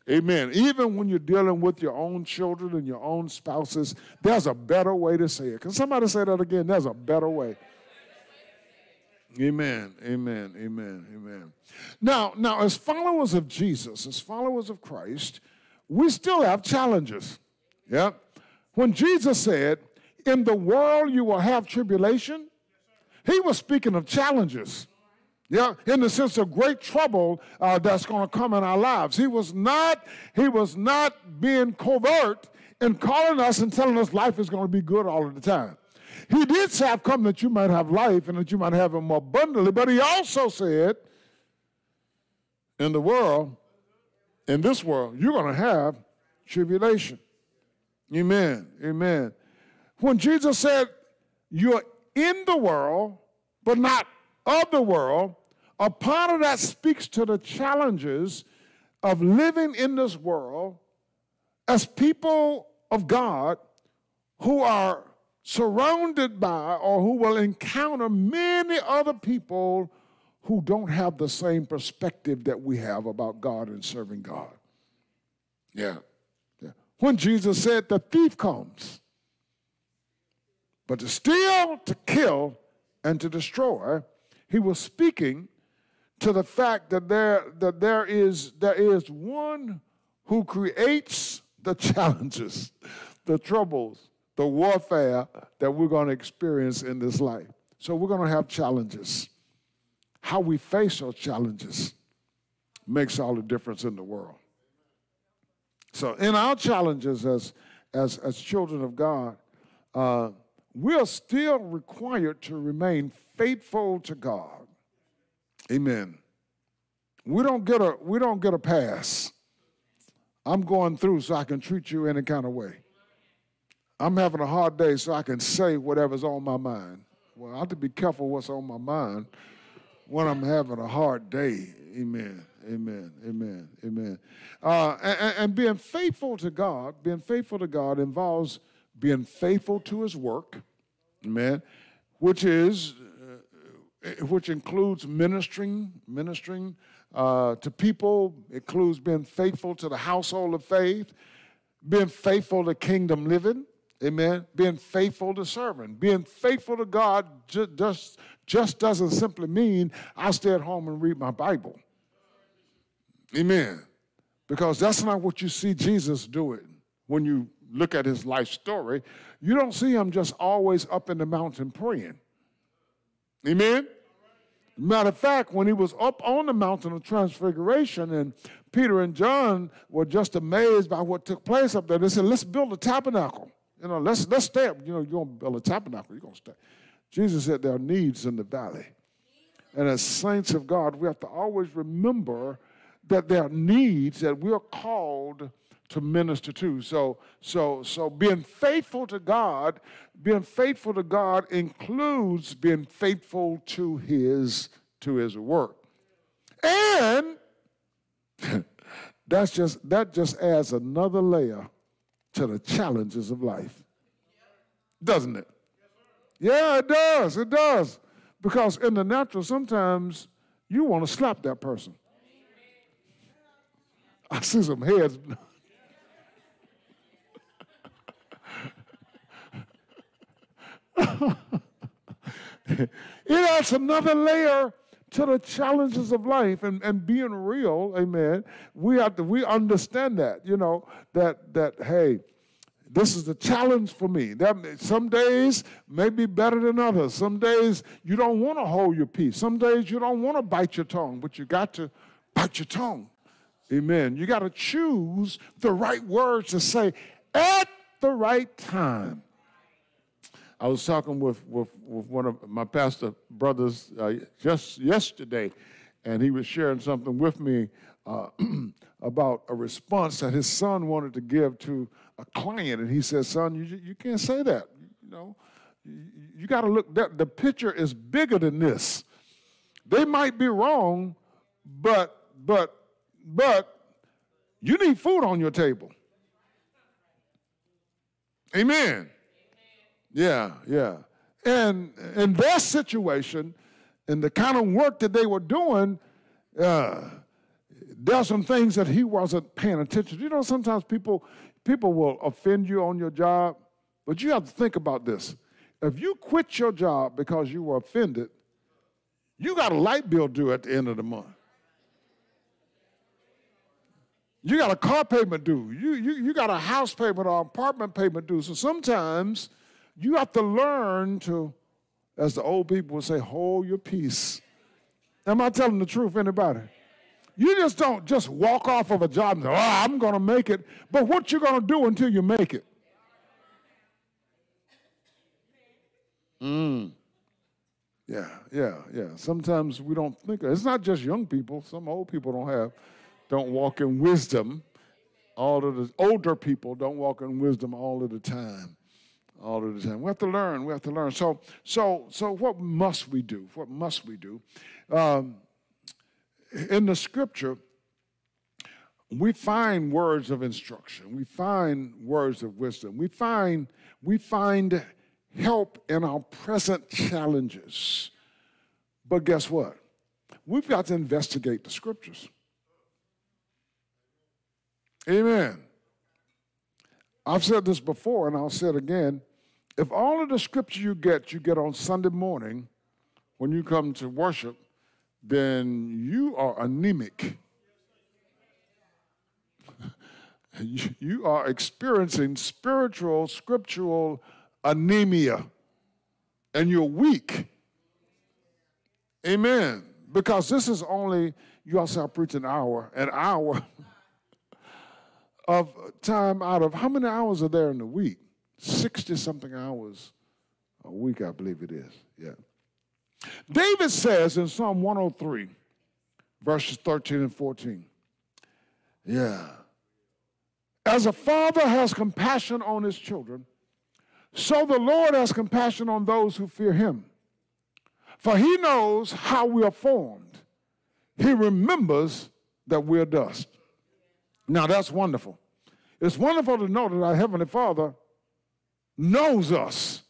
Amen. Even when you're dealing with your own children and your own spouses, there's a better way to say it. Can somebody say that again? There's a better way. Amen. Amen. Amen. Amen. Now, now, as followers of Jesus, as followers of Christ, we still have challenges. Yeah. When Jesus said, In the world you will have tribulation, he was speaking of challenges. Yeah, in the sense of great trouble uh, that's going to come in our lives. He was not, he was not being covert in calling us and telling us life is going to be good all of the time. He did say, I've come that you might have life and that you might have it more abundantly, but he also said, in the world, in this world, you're going to have tribulation. Amen. Amen. When Jesus said, You're in the world, but not of the world, a part of that speaks to the challenges of living in this world as people of God who are surrounded by or who will encounter many other people who don't have the same perspective that we have about God and serving God. Yeah. yeah. When Jesus said, The thief comes, but to steal, to kill, and to destroy, he was speaking to the fact that there, that there, is, there is one who creates the challenges, the troubles, the warfare that we're going to experience in this life. So we're going to have challenges. How we face those challenges makes all the difference in the world. So in our challenges as, as, as children of God, uh, we're still required to remain faithful to God. Amen. We don't get a we don't get a pass. I'm going through so I can treat you any kind of way. I'm having a hard day so I can say whatever's on my mind. Well, I have to be careful what's on my mind when I'm having a hard day. Amen. Amen. Amen. Amen. Uh, and, and being faithful to God, being faithful to God involves being faithful to His work. Amen. Which is which includes ministering, ministering uh, to people, includes being faithful to the household of faith, being faithful to kingdom living, amen, being faithful to serving. Being faithful to God just, just, doesn't simply mean I stay at home and read my Bible. Amen. Because that's not what you see Jesus doing when you look at his life story. You don't see him just always up in the mountain praying. Amen? Matter of fact, when he was up on the mountain of transfiguration and Peter and John were just amazed by what took place up there, they said, let's build a tabernacle. You know, let's, let's stay up. You know, you're to build a tabernacle, you're to stay. Jesus said there are needs in the valley. And as saints of God, we have to always remember that there are needs that we're called to minister to. So, so, so being faithful to God, being faithful to God includes being faithful to His to His work, and that's just that just adds another layer to the challenges of life, doesn't it? Yeah, it does. It does. Because in the natural, sometimes you want to slap that person. I see some heads. it adds another layer to the challenges of life and, and being real, amen. We have to we understand that, you know, that that hey, this is the challenge for me. That some days may be better than others. Some days you don't want to hold your peace. Some days you don't want to bite your tongue, but you got to bite your tongue. Amen. You got to choose the right words to say at the right time. I was talking with, with, with one of my pastor brothers uh, just yesterday, and he was sharing something with me uh, about a response that his son wanted to give to a client. And he said, Son, you, you can't say that. You know, you, you got to look, that, the picture is bigger than this. They might be wrong, but, but, but you need food on your table. Amen. Yeah, yeah. And in their situation, and the kind of work that they were doing, uh, there are some things that he wasn't paying attention. You know, sometimes people people will offend you on your job, but you have to think about this. If you quit your job because you were offended, you got a light bill due at the end of the month. You got a car payment due. You, you, you got a house payment or apartment payment due. So sometimes you have to learn to, as the old people would say, hold your peace. Am I telling the truth, anybody? You just don't just walk off of a job and say, oh, I'm going to make it. But what you going to do until you make it? Mm. Yeah, yeah, yeah. Sometimes we don't think. It's not just young people. Some old people don't have, don't walk in wisdom. All of the older people don't walk in wisdom all of the time all of the time. We have to learn. We have to learn. So, so, so, what must we do? What must we do? Um, in the scripture, we find words of instruction. We find words of wisdom. We find we find help in our present challenges. But guess what? We've got to investigate the scriptures. Amen. I've said this before and I'll say it again. If all of the scripture you get, you get on Sunday morning when you come to worship, then you are anemic. you are experiencing spiritual, scriptural anemia, and you're weak. Amen. Because this is only, you also preach an hour, an hour of time out of how many hours are there in the week? 60 something hours a week, I believe it is. Yeah. David says in Psalm 103, verses 13 and 14, yeah. As a father has compassion on his children, so the Lord has compassion on those who fear him. For he knows how we are formed. He remembers that we're dust. Now that's wonderful. It's wonderful to know that our Heavenly Father knows us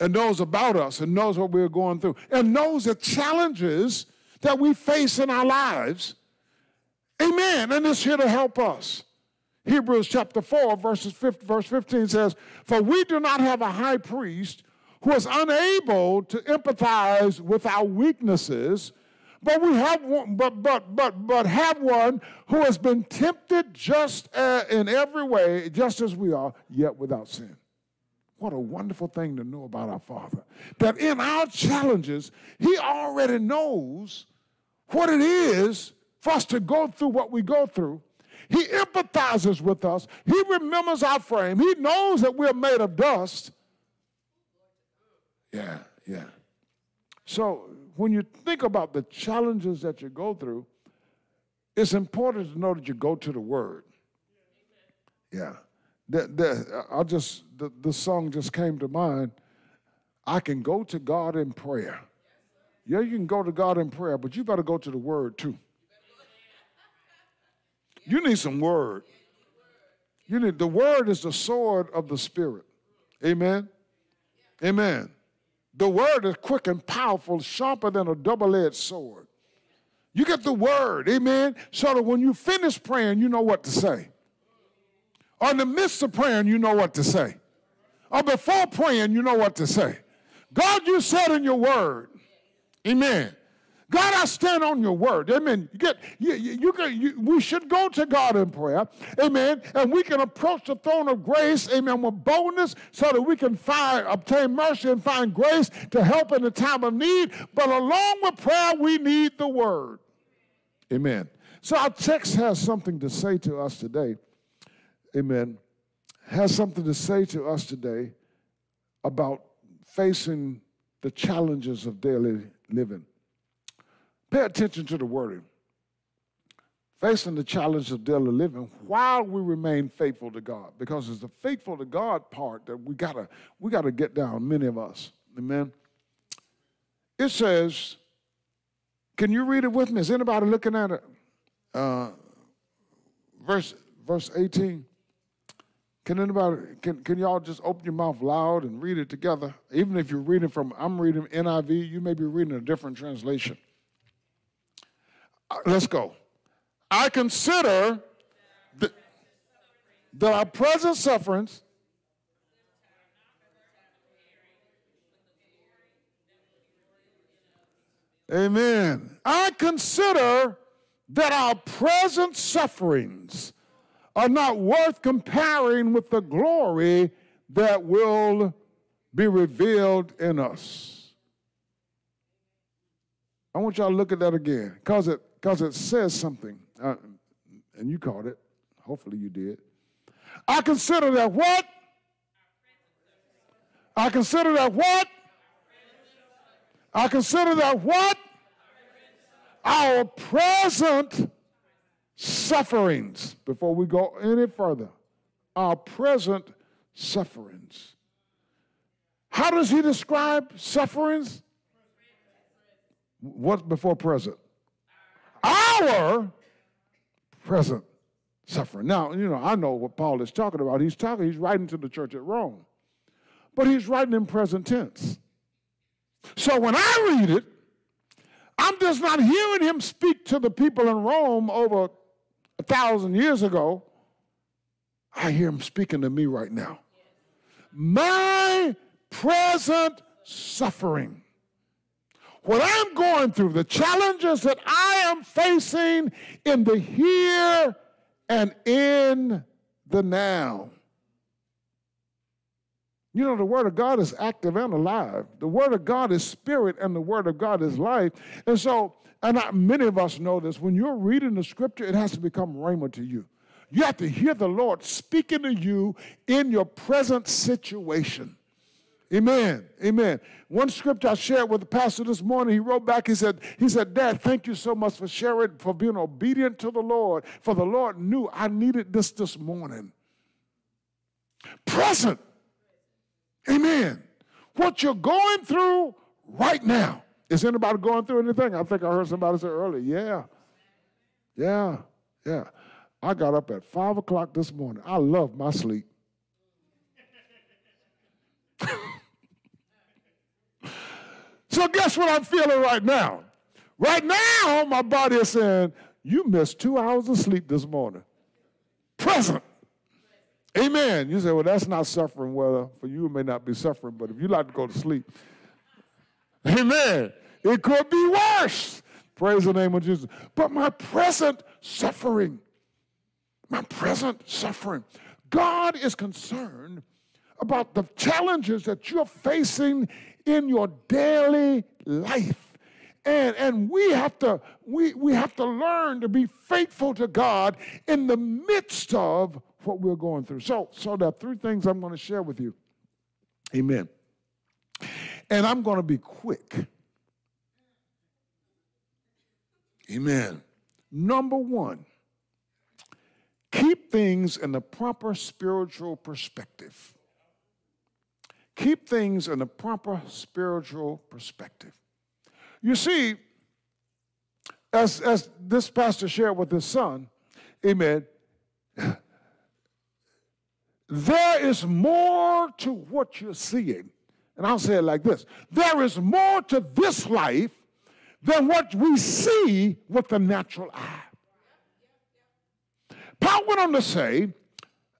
and knows about us and knows what we're going through and knows the challenges that we face in our lives. Amen. And it's here to help us. Hebrews chapter 4, verses 50, verse 15 says, For we do not have a high priest who is unable to empathize with our weaknesses, but we have one, but but but but have one who has been tempted just uh, in every way, just as we are, yet without sin. What a wonderful thing to know about our Father. That in our challenges, He already knows what it is for us to go through what we go through. He empathizes with us. He remembers our frame. He knows that we're made of dust. Yeah, yeah. So when you think about the challenges that you go through, it's important to know that you go to the Word. Yeah. The, the, I just the, the song just came to mind. I can go to God in prayer. Yeah, you can go to God in prayer, but you better go to the Word too. You need some Word. You need the Word is the sword of the Spirit. Amen. Amen. The Word is quick and powerful, sharper than a double-edged sword. You get the Word, amen. So that when you finish praying, you know what to say. Or in the midst of praying, you know what to say. Or before praying, you know what to say. God, you said in your word, amen. God, I stand on your word. Amen. You get, you, you, you, you, we should go to God in prayer. Amen. And we can approach the throne of grace, amen, with boldness so that we can find, obtain mercy and find grace to help in the time of need. But along with prayer, we need the word. Amen. So our text has something to say to us today amen, has something to say to us today about facing the challenges of daily living. Pay attention to the wording. Facing the challenge of daily living while we remain faithful to God. Because it's the faithful to God part that we gotta we gotta get down, many of us. Amen. It says, can you read it with me? Is anybody looking at it? Uh, verse verse 18. Can anybody, can, can y'all just open your mouth loud and read it together? Even if you're reading from, I'm reading NIV, you may be reading a different translation. Uh, let's go. I consider that, that our present sufferings Amen. I consider that our present sufferings are not worth comparing with the glory that will be revealed in us. I want y'all to look at that again because it, cause it says something. Uh, and you caught it. Hopefully you did. I consider that what? I consider that what? I consider that what? Our present sufferings, before we go any further, our present sufferings. How does he describe sufferings? What's before present? Our present suffering. Now, you know, I know what Paul is talking about. He's talking, he's writing to the church at Rome. But he's writing in present tense. So when I read it, I'm just not hearing him speak to the people in Rome over a thousand years ago, I hear him speaking to me right now. My present suffering, what I'm going through, the challenges that I am facing in the here and in the now. You know, the Word of God is active and alive. The Word of God is spirit, and the Word of God is life. And so and not many of us know this, when you're reading the scripture, it has to become rhema to you. You have to hear the Lord speaking to you in your present situation. Amen. Amen. One scripture I shared with the pastor this morning, he wrote back, he said, he said, Dad, thank you so much for sharing, for being obedient to the Lord. For the Lord knew I needed this this morning. Present. Amen. What you're going through right now. Is anybody going through anything? I think I heard somebody say earlier, yeah. Yeah, yeah. I got up at 5 o'clock this morning. I love my sleep. so, guess what I'm feeling right now? Right now, my body is saying, You missed two hours of sleep this morning. Present. Amen. You say, Well, that's not suffering. Well, for you, it may not be suffering, but if you like to go to sleep, Amen. It could be worse. Praise the name of Jesus. But my present suffering, my present suffering, God is concerned about the challenges that you're facing in your daily life. And, and we have to we, we have to learn to be faithful to God in the midst of what we're going through. So, so there are three things I'm going to share with you. Amen. And I'm going to be quick. Amen. Number one, keep things in the proper spiritual perspective. Keep things in the proper spiritual perspective. You see, as, as this pastor shared with his son, amen, there is more to what you're seeing. And I'll say it like this there is more to this life than what we see with the natural eye. Paul went on to say,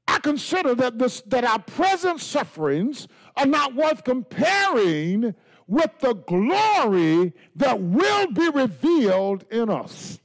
I consider that, this, that our present sufferings are not worth comparing with the glory that will be revealed in us.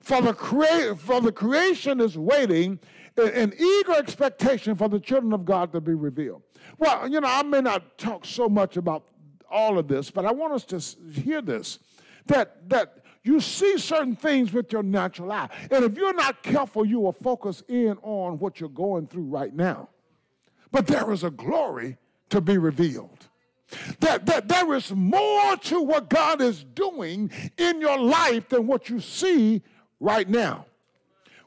For the, crea- for the creation is waiting in eager expectation for the children of God to be revealed. Well, you know, I may not talk so much about all of this, but I want us to hear this that, that you see certain things with your natural eye. And if you're not careful, you will focus in on what you're going through right now. But there is a glory to be revealed. That, that there is more to what God is doing in your life than what you see right now.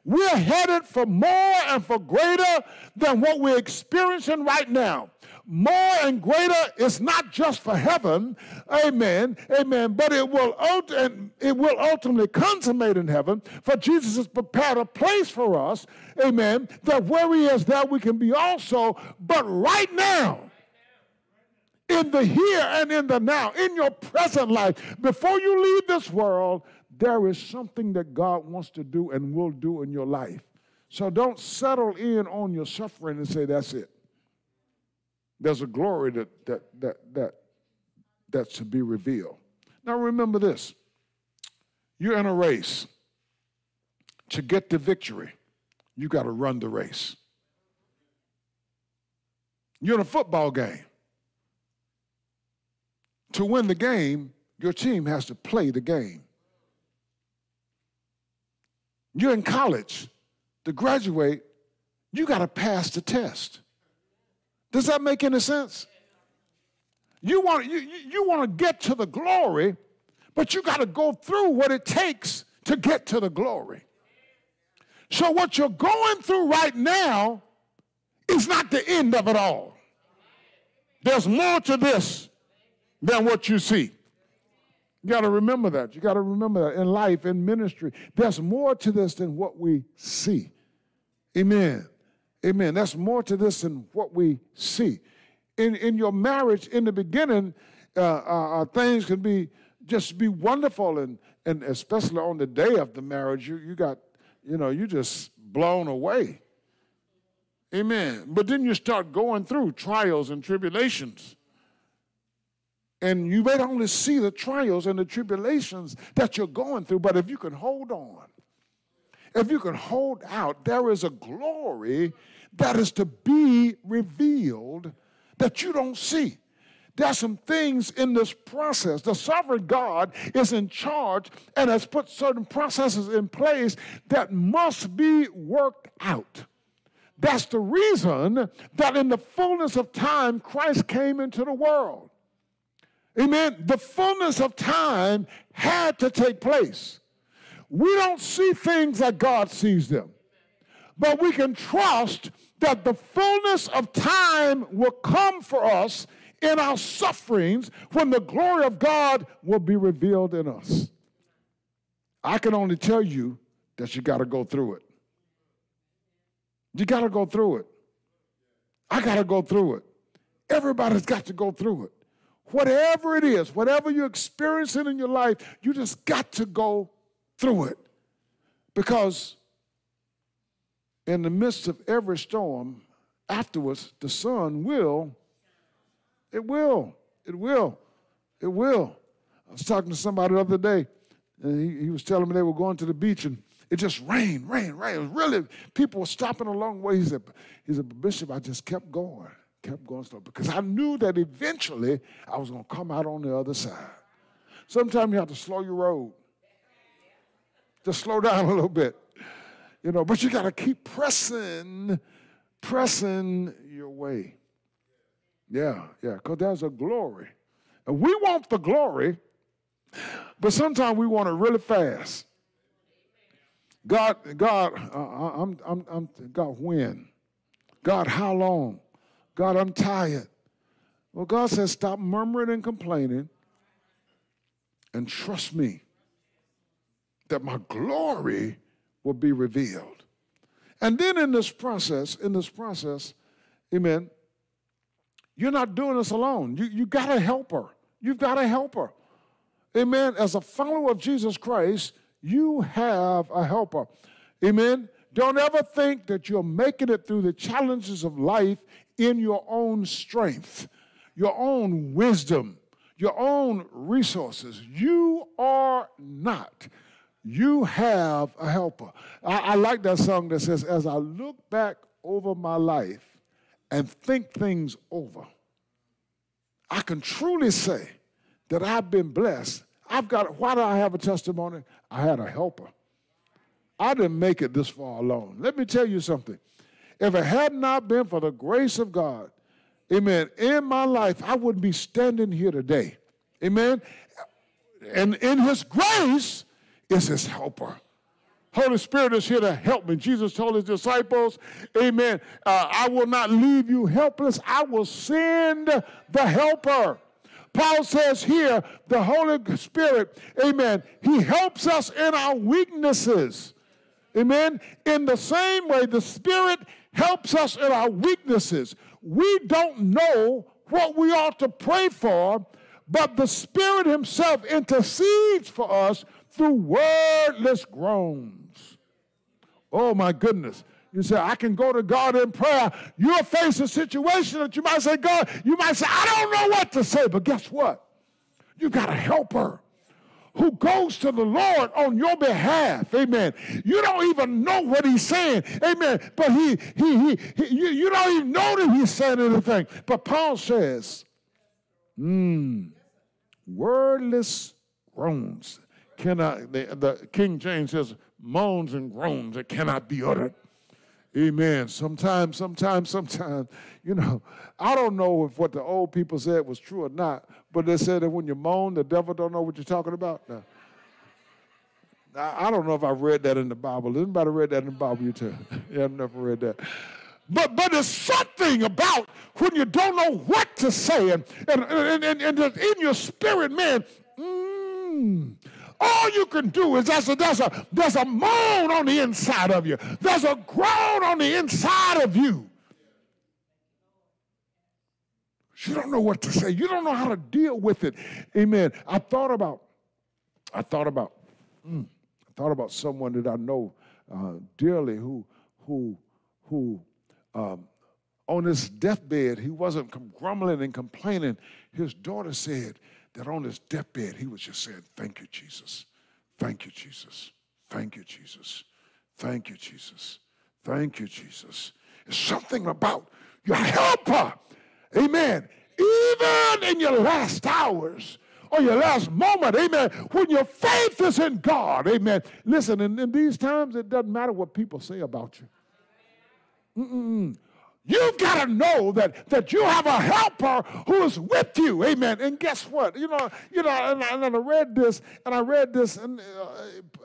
We're headed for more and for greater than what we're experiencing right now. More and greater is not just for heaven, amen, amen, but it will, it will ultimately consummate in heaven, for Jesus has prepared a place for us, amen, that where he is, there we can be also. But right now, in the here and in the now, in your present life, before you leave this world, there is something that God wants to do and will do in your life. So don't settle in on your suffering and say, that's it. There's a glory that, that, that, that, that's to be revealed. Now remember this you're in a race. To get the victory, you got to run the race. You're in a football game. To win the game, your team has to play the game. You're in college. To graduate, you got to pass the test. Does that make any sense? You want, you, you want to get to the glory, but you got to go through what it takes to get to the glory. So, what you're going through right now is not the end of it all. There's more to this than what you see. You got to remember that. You got to remember that in life, in ministry, there's more to this than what we see. Amen. Amen. That's more to this than what we see. In, in your marriage, in the beginning, uh, uh, uh things can be just be wonderful, and, and especially on the day of the marriage, you, you got, you know, you just blown away. Amen. But then you start going through trials and tribulations. And you may only see the trials and the tribulations that you're going through, but if you can hold on, if you can hold out, there is a glory that is to be revealed that you don't see. There are some things in this process. The sovereign God is in charge and has put certain processes in place that must be worked out. That's the reason that in the fullness of time, Christ came into the world. Amen. The fullness of time had to take place. We don't see things that God sees them, but we can trust that the fullness of time will come for us in our sufferings when the glory of God will be revealed in us. I can only tell you that you got to go through it. You got to go through it. I got to go through it. Everybody's got to go through it. Whatever it is, whatever you're experiencing in your life, you just got to go through it. Because in the midst of every storm, afterwards, the sun will, it will, it will, it will. I was talking to somebody the other day, and he, he was telling me they were going to the beach, and It just rained, rained, rained. It was really, people were stopping along the way. He said, he said, Bishop, I just kept going, kept going slow because I knew that eventually I was going to come out on the other side. Sometimes you have to slow your road. Just slow down a little bit. You know, but you got to keep pressing, pressing your way. Yeah, yeah, because there's a glory. And we want the glory, but sometimes we want it really fast. God, God, uh, I'm, I'm, I'm, God, when? God, how long? God, I'm tired. Well, God says, stop murmuring and complaining and trust me that my glory will be revealed. And then in this process, in this process, amen, you're not doing this alone. You, you got a helper. You've got a helper. Amen. As a follower of Jesus Christ, you have a helper. Amen. Don't ever think that you're making it through the challenges of life in your own strength, your own wisdom, your own resources. You are not. You have a helper. I, I like that song that says, As I look back over my life and think things over, I can truly say that I've been blessed. I've got, why do I have a testimony? I had a helper. I didn't make it this far alone. Let me tell you something. If it had not been for the grace of God, amen, in my life, I wouldn't be standing here today. Amen. And in his grace is his helper. Holy Spirit is here to help me. Jesus told his disciples, Amen. Uh, I will not leave you helpless. I will send the helper. Paul says here, the Holy Spirit, amen, he helps us in our weaknesses. Amen. In the same way, the Spirit helps us in our weaknesses. We don't know what we ought to pray for, but the Spirit Himself intercedes for us through wordless groans. Oh my goodness. You say, I can go to God in prayer. You'll face a situation that you might say, God, you might say, I don't know what to say, but guess what? You got a helper who goes to the Lord on your behalf. Amen. You don't even know what he's saying. Amen. But he, he, he, he you, you don't even know that he's saying anything. But Paul says, hmm, wordless groans cannot, the, the King James says, moans and groans that cannot be uttered. Amen. Sometimes, sometimes, sometimes, you know, I don't know if what the old people said was true or not, but they said that when you moan, the devil don't know what you're talking about. Now, I don't know if I read that in the Bible. Anybody read that in the Bible? You tell. yeah, I've never read that. But but there's something about when you don't know what to say, and and and, and, and in your spirit, man. Mm, all you can do is there's a, there's, a, there's a moan on the inside of you. There's a groan on the inside of you. You don't know what to say. You don't know how to deal with it. Amen. I thought about, I thought about, mm, I thought about someone that I know uh, dearly who, who, who, um, on his deathbed, he wasn't grumbling and complaining. His daughter said, that on his deathbed, he was just saying, Thank you, Jesus. Thank you, Jesus. Thank you, Jesus. Thank you, Jesus. Thank you, Jesus. It's something about your helper. Amen. Even in your last hours or your last moment, amen, when your faith is in God, amen. Listen, in, in these times, it doesn't matter what people say about you. Mm-mm. You've got to know that, that you have a helper who is with you. Amen. And guess what? You know, you know, and I, and I read this, and I read this, and uh,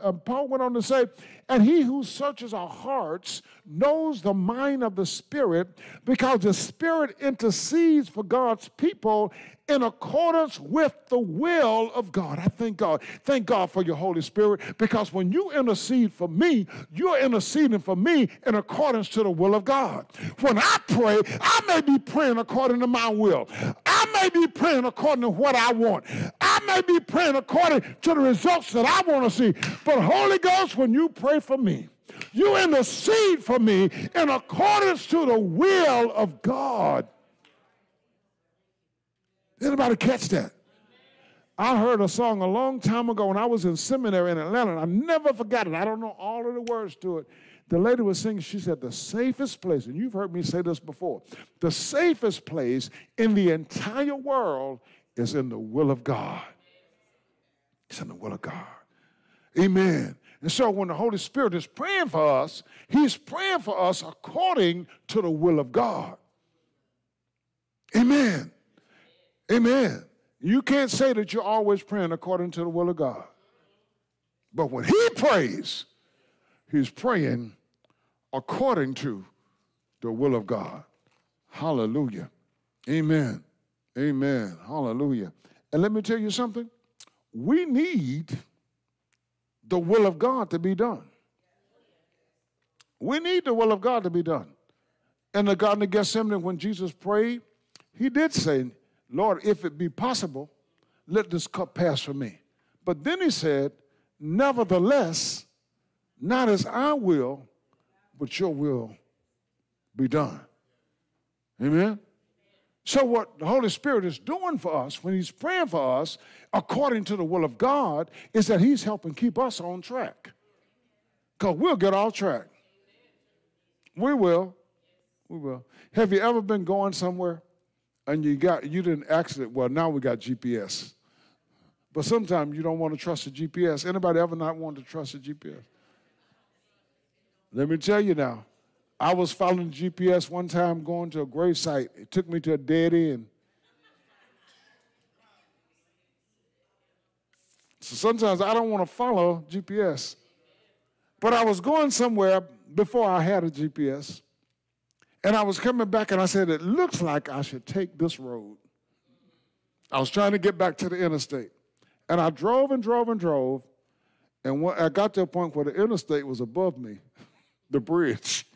uh, Paul went on to say, and he who searches our hearts knows the mind of the Spirit because the Spirit intercedes for God's people in accordance with the will of God. I thank God. Thank God for your Holy Spirit because when you intercede for me, you're interceding for me in accordance to the will of God. When I pray, I may be praying according to my will. I may be praying according to what I want. I may be praying according to the results that I want to see. But Holy Ghost, when you pray for me, you intercede for me in accordance to the will of God. Anybody catch that? I heard a song a long time ago when I was in seminary in Atlanta, I never forgot it. I don't know all of the words to it. The lady was singing, she said, the safest place, and you've heard me say this before, the safest place in the entire world is in the will of God. It's in the will of God. Amen. And so when the Holy Spirit is praying for us, He's praying for us according to the will of God. Amen. Amen. You can't say that you're always praying according to the will of God. But when He prays, He's praying according to the will of God. Hallelujah. Amen. Amen. Hallelujah. And let me tell you something. We need the will of God to be done. We need the will of God to be done. In the Garden of Gethsemane, when Jesus prayed, he did say, Lord, if it be possible, let this cup pass from me. But then he said, Nevertheless, not as I will, but your will be done. Amen? So, what the Holy Spirit is doing for us when He's praying for us according to the will of God is that He's helping keep us on track. Because we'll get off track. We will. We will. Have you ever been going somewhere and you got you didn't accident? Well, now we got GPS. But sometimes you don't want to trust the GPS. Anybody ever not want to trust the GPS? Let me tell you now, I was following GPS one time going to a grave site. It took me to a dead end. So sometimes I don't want to follow GPS. But I was going somewhere before I had a GPS. And I was coming back and I said, It looks like I should take this road. I was trying to get back to the interstate. And I drove and drove and drove. And I got to a point where the interstate was above me, the bridge.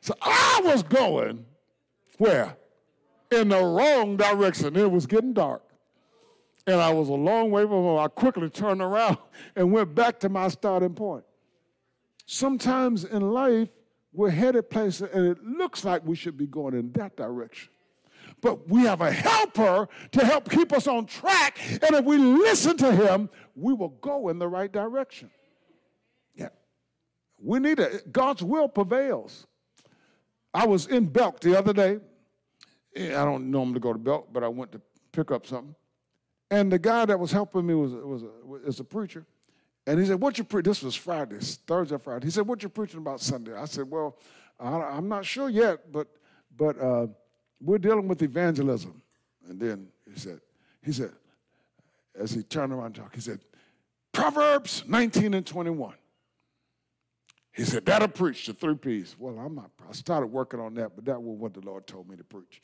So I was going where? In the wrong direction. It was getting dark. And I was a long way from home. I quickly turned around and went back to my starting point. Sometimes in life, we're headed places and it looks like we should be going in that direction. But we have a helper to help keep us on track. And if we listen to him, we will go in the right direction. Yeah. We need it. God's will prevails. I was in Belk the other day. I don't normally go to Belk, but I went to pick up something. And the guy that was helping me was, was, a, was a preacher. And he said, What you preach? This was Friday, Thursday, Friday. He said, What you preaching about Sunday? I said, Well, I, am not sure yet, but, but uh, we're dealing with evangelism. And then he said, he said, as he turned around and talked, he said, Proverbs 19 and 21. He said, that'll preach the three P's. Well, I'm not, I started working on that, but that was what the Lord told me to preach.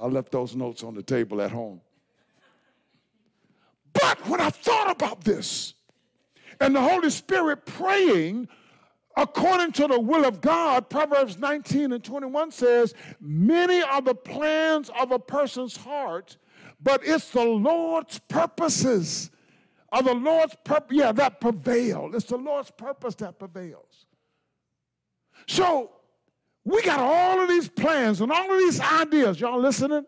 I left those notes on the table at home. But when I thought about this, and the Holy Spirit praying according to the will of God, Proverbs 19 and 21 says, Many are the plans of a person's heart, but it's the Lord's purposes are the Lord's purpose, yeah, that prevail. It's the Lord's purpose that prevails. So we got all of these plans and all of these ideas. Y'all listening?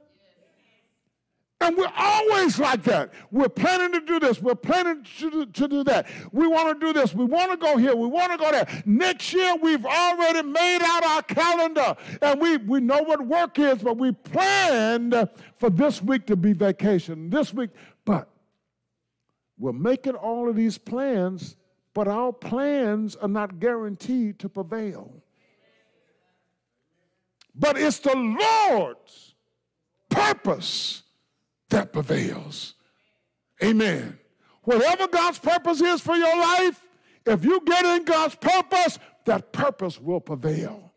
And we're always like that. We're planning to do this. We're planning to do, to do that. We want to do this. We want to go here. We want to go there. Next year, we've already made out our calendar. And we, we know what work is, but we planned for this week to be vacation. This week, but we're making all of these plans, but our plans are not guaranteed to prevail. But it's the Lord's purpose that prevails. Amen. Whatever God's purpose is for your life, if you get in God's purpose, that purpose will prevail.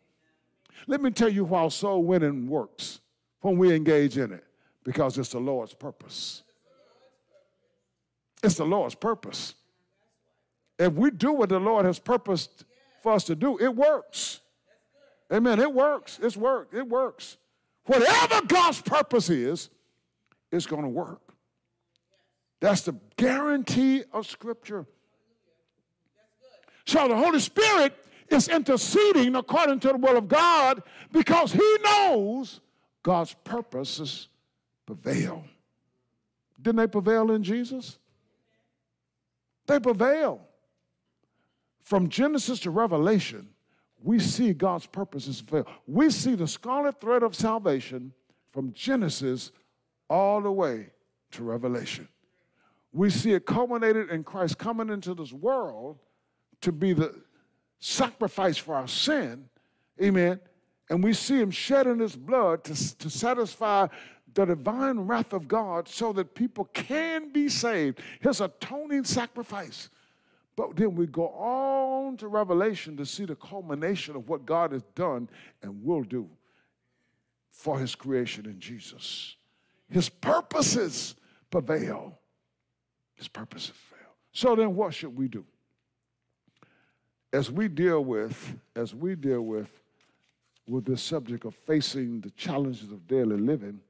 Let me tell you why soul winning works when we engage in it because it's the Lord's purpose. It's the Lord's purpose. If we do what the Lord has purposed for us to do, it works. Amen. It works. It's work. It works. Whatever God's purpose is, it's going to work. That's the guarantee of Scripture. So the Holy Spirit is interceding according to the will of God because He knows God's purposes prevail. didn't they prevail in Jesus? They prevail. From Genesis to Revelation, we see God's purposes fulfilled. We see the scarlet thread of salvation from Genesis all the way to Revelation. We see it culminated in Christ coming into this world to be the sacrifice for our sin. Amen. And we see him shedding his blood to, to satisfy the divine wrath of God so that people can be saved. His atoning sacrifice. But then we go on to Revelation to see the culmination of what God has done and will do for his creation in Jesus. His purposes prevail. His purposes prevail. So then what should we do? As we deal with, as we deal with with this subject of facing the challenges of daily living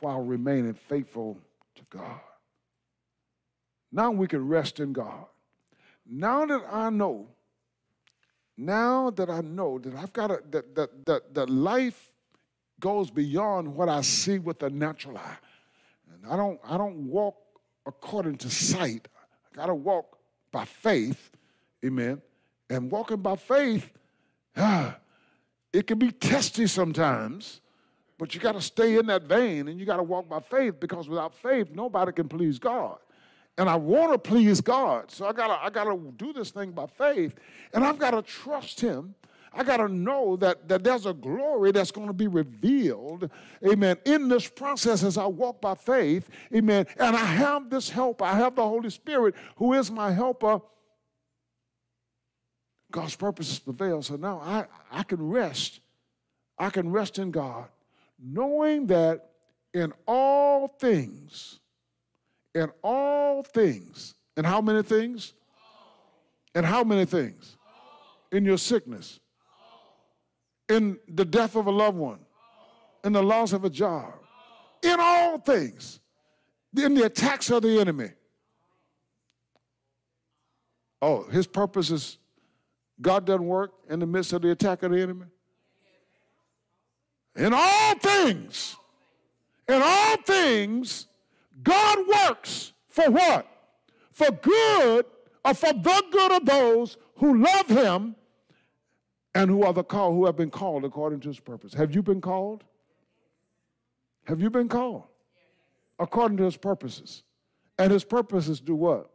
while remaining faithful to God. Now we can rest in God now that I know, now that I know that I've got a, that, that, that, that life goes beyond what I see with the natural eye. And I don't, I don't walk according to sight. I got to walk by faith. Amen. And walking by faith, ah, it can be testy sometimes, but you got to stay in that vein and you got to walk by faith because without faith, nobody can please God and I want to please God. So I gotta, I gotta do this thing by faith, and I've got to trust Him. I got to know that, that there's a glory that's going to be revealed, amen, in this process as I walk by faith, amen. And I have this help. I have the Holy Spirit who is my helper. God's purposes prevail. So now I, I can rest. I can rest in God, knowing that in all things, in all things. And how many things? And how many things? In your sickness, in the death of a loved one, in the loss of a job, in all things, in the attacks of the enemy. Oh, his purpose is God doesn't work in the midst of the attack of the enemy? In all things, in all things, God works for what? For good or for the good of those who love him and who are the called, who have been called according to his purpose. Have you been called? Have you been called? According to his purposes. And his purposes do what?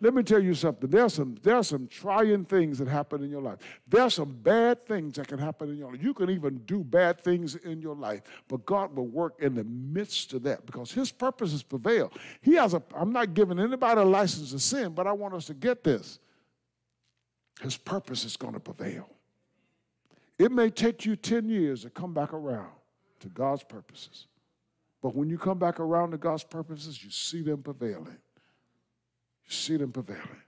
Let me tell you something. There are some, there are some trying things that happen in your life. There are some bad things that can happen in your life. You can even do bad things in your life, but God will work in the midst of that because His purposes prevail. He has a, I'm not giving anybody a license to sin, but I want us to get this. His purpose is going to prevail. It may take you 10 years to come back around to God's purposes. But when you come back around to God's purposes, you see them prevailing. You see them prevailing.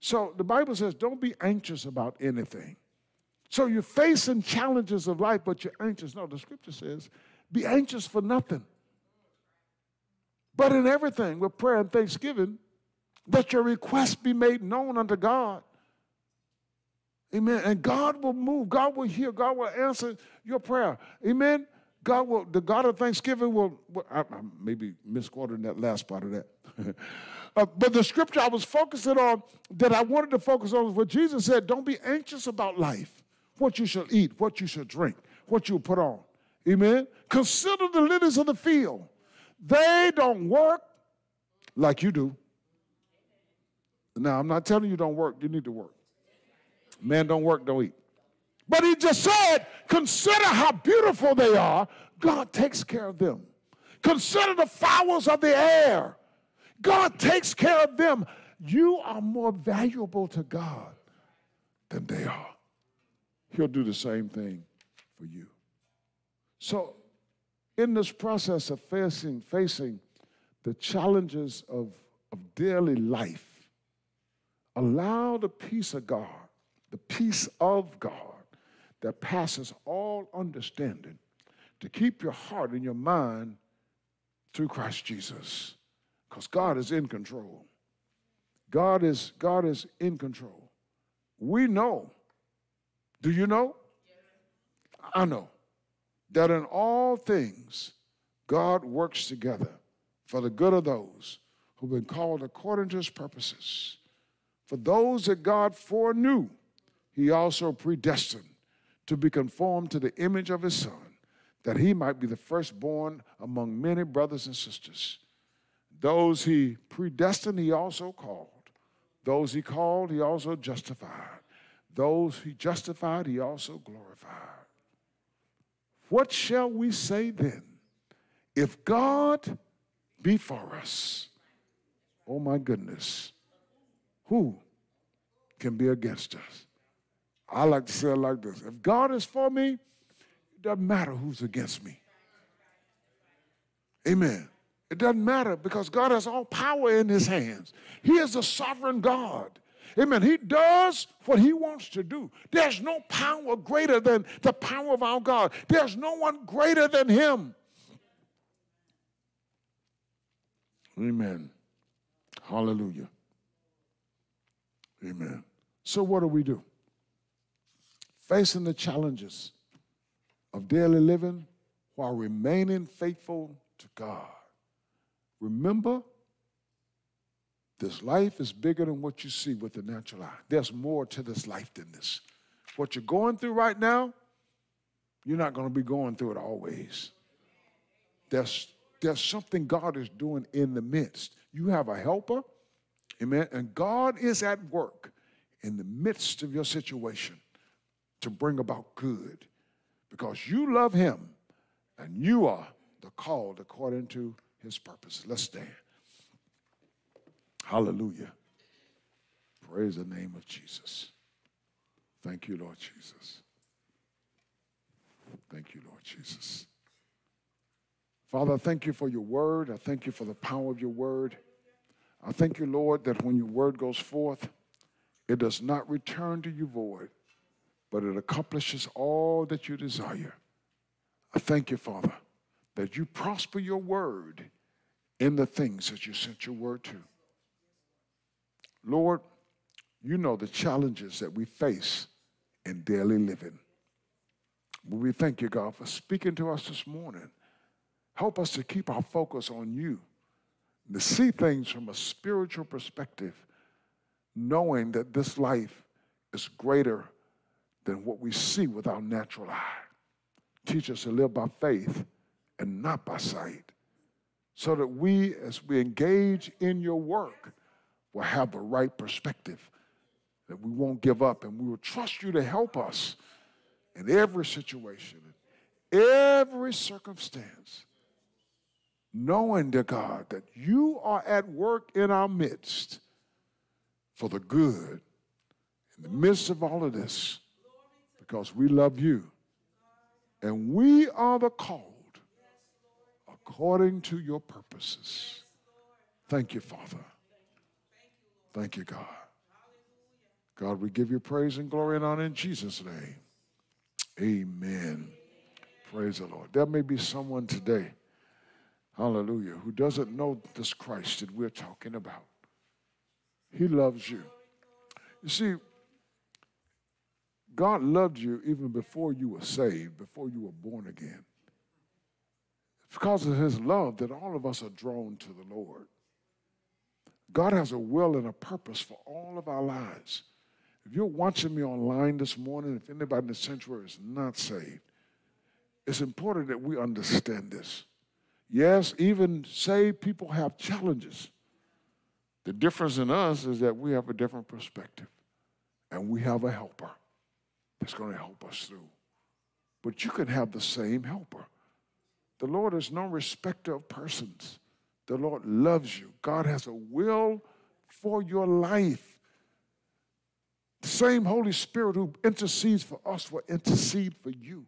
So the Bible says, don't be anxious about anything. So you're facing challenges of life, but you're anxious. No, the scripture says, be anxious for nothing. But in everything, with prayer and thanksgiving, that your requests be made known unto God. Amen. And God will move. God will hear. God will answer your prayer. Amen. God will, the God of thanksgiving will, I, I maybe misquoted that last part of that. Uh, but the scripture I was focusing on that I wanted to focus on was what Jesus said don't be anxious about life, what you shall eat, what you shall drink, what you put on. Amen. Consider the lilies of the field. They don't work like you do. Now, I'm not telling you don't work, you need to work. Man, don't work, don't eat. But he just said, consider how beautiful they are. God takes care of them. Consider the flowers of the air. God takes care of them. You are more valuable to God than they are. He'll do the same thing for you. So, in this process of facing, facing the challenges of, of daily life, allow the peace of God, the peace of God that passes all understanding, to keep your heart and your mind through Christ Jesus because God is in control. God is, God is in control. We know. Do you know? I know that in all things, God works together for the good of those who've been called according to his purposes. For those that God foreknew, he also predestined to be conformed to the image of his Son, that he might be the firstborn among many brothers and sisters. Those he predestined, he also called. Those he called, he also justified. Those he justified, he also glorified. What shall we say then? If God be for us, oh my goodness, who can be against us? I like to say it like this If God is for me, it doesn't matter who's against me. Amen. It doesn't matter because God has all power in his hands. He is a sovereign God. Amen. He does what he wants to do. There's no power greater than the power of our God. There's no one greater than him. Amen. Hallelujah. Amen. So, what do we do? Facing the challenges of daily living while remaining faithful to God. Remember, this life is bigger than what you see with the natural eye. There's more to this life than this. What you're going through right now, you're not going to be going through it always. There's, there's something God is doing in the midst. You have a helper, amen, and God is at work in the midst of your situation to bring about good because you love Him and you are the called according to His purpose. Let's stand. Hallelujah. Praise the name of Jesus. Thank you, Lord Jesus. Thank you, Lord Jesus. Father, I thank you for your word. I thank you for the power of your word. I thank you, Lord, that when your word goes forth, it does not return to you void, but it accomplishes all that you desire. I thank you, Father, that you prosper your word in the things that you sent your word to. Lord, you know the challenges that we face in daily living. We thank you, God, for speaking to us this morning. Help us to keep our focus on you, to see things from a spiritual perspective, knowing that this life is greater than what we see with our natural eye. Teach us to live by faith and not by sight, so that we, as we engage in your work, will have the right perspective, that we won't give up, and we will trust you to help us in every situation, in every circumstance, knowing, dear God, that you are at work in our midst for the good in the midst of all of this because we love you and we are the called according to your purposes. Thank you, Father. Thank you, God. God, we give you praise and glory and honor in Jesus' name. Amen. Praise the Lord. There may be someone today, hallelujah, who doesn't know this Christ that we're talking about. He loves you. You see, God loved you even before you were saved, before you were born again. It's because of his love that all of us are drawn to the Lord. God has a will and a purpose for all of our lives. If you're watching me online this morning, if anybody in the sanctuary is not saved, it's important that we understand this. Yes, even saved people have challenges. The difference in us is that we have a different perspective and we have a helper that's going to help us through. But you can have the same helper. The Lord is no respecter of persons. The Lord loves you. God has a will for your life. The same Holy Spirit who intercedes for us will intercede for you.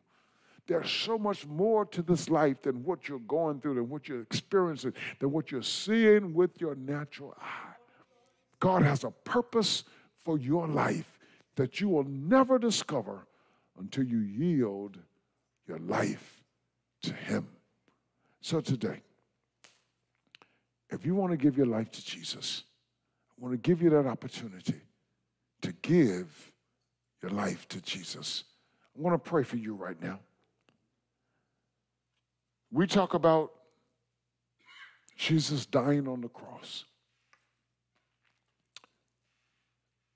There's so much more to this life than what you're going through, than what you're experiencing, than what you're seeing with your natural eye. God has a purpose for your life that you will never discover until you yield your life to Him. So today, if you want to give your life to Jesus, I want to give you that opportunity to give your life to Jesus. I want to pray for you right now. We talk about Jesus dying on the cross.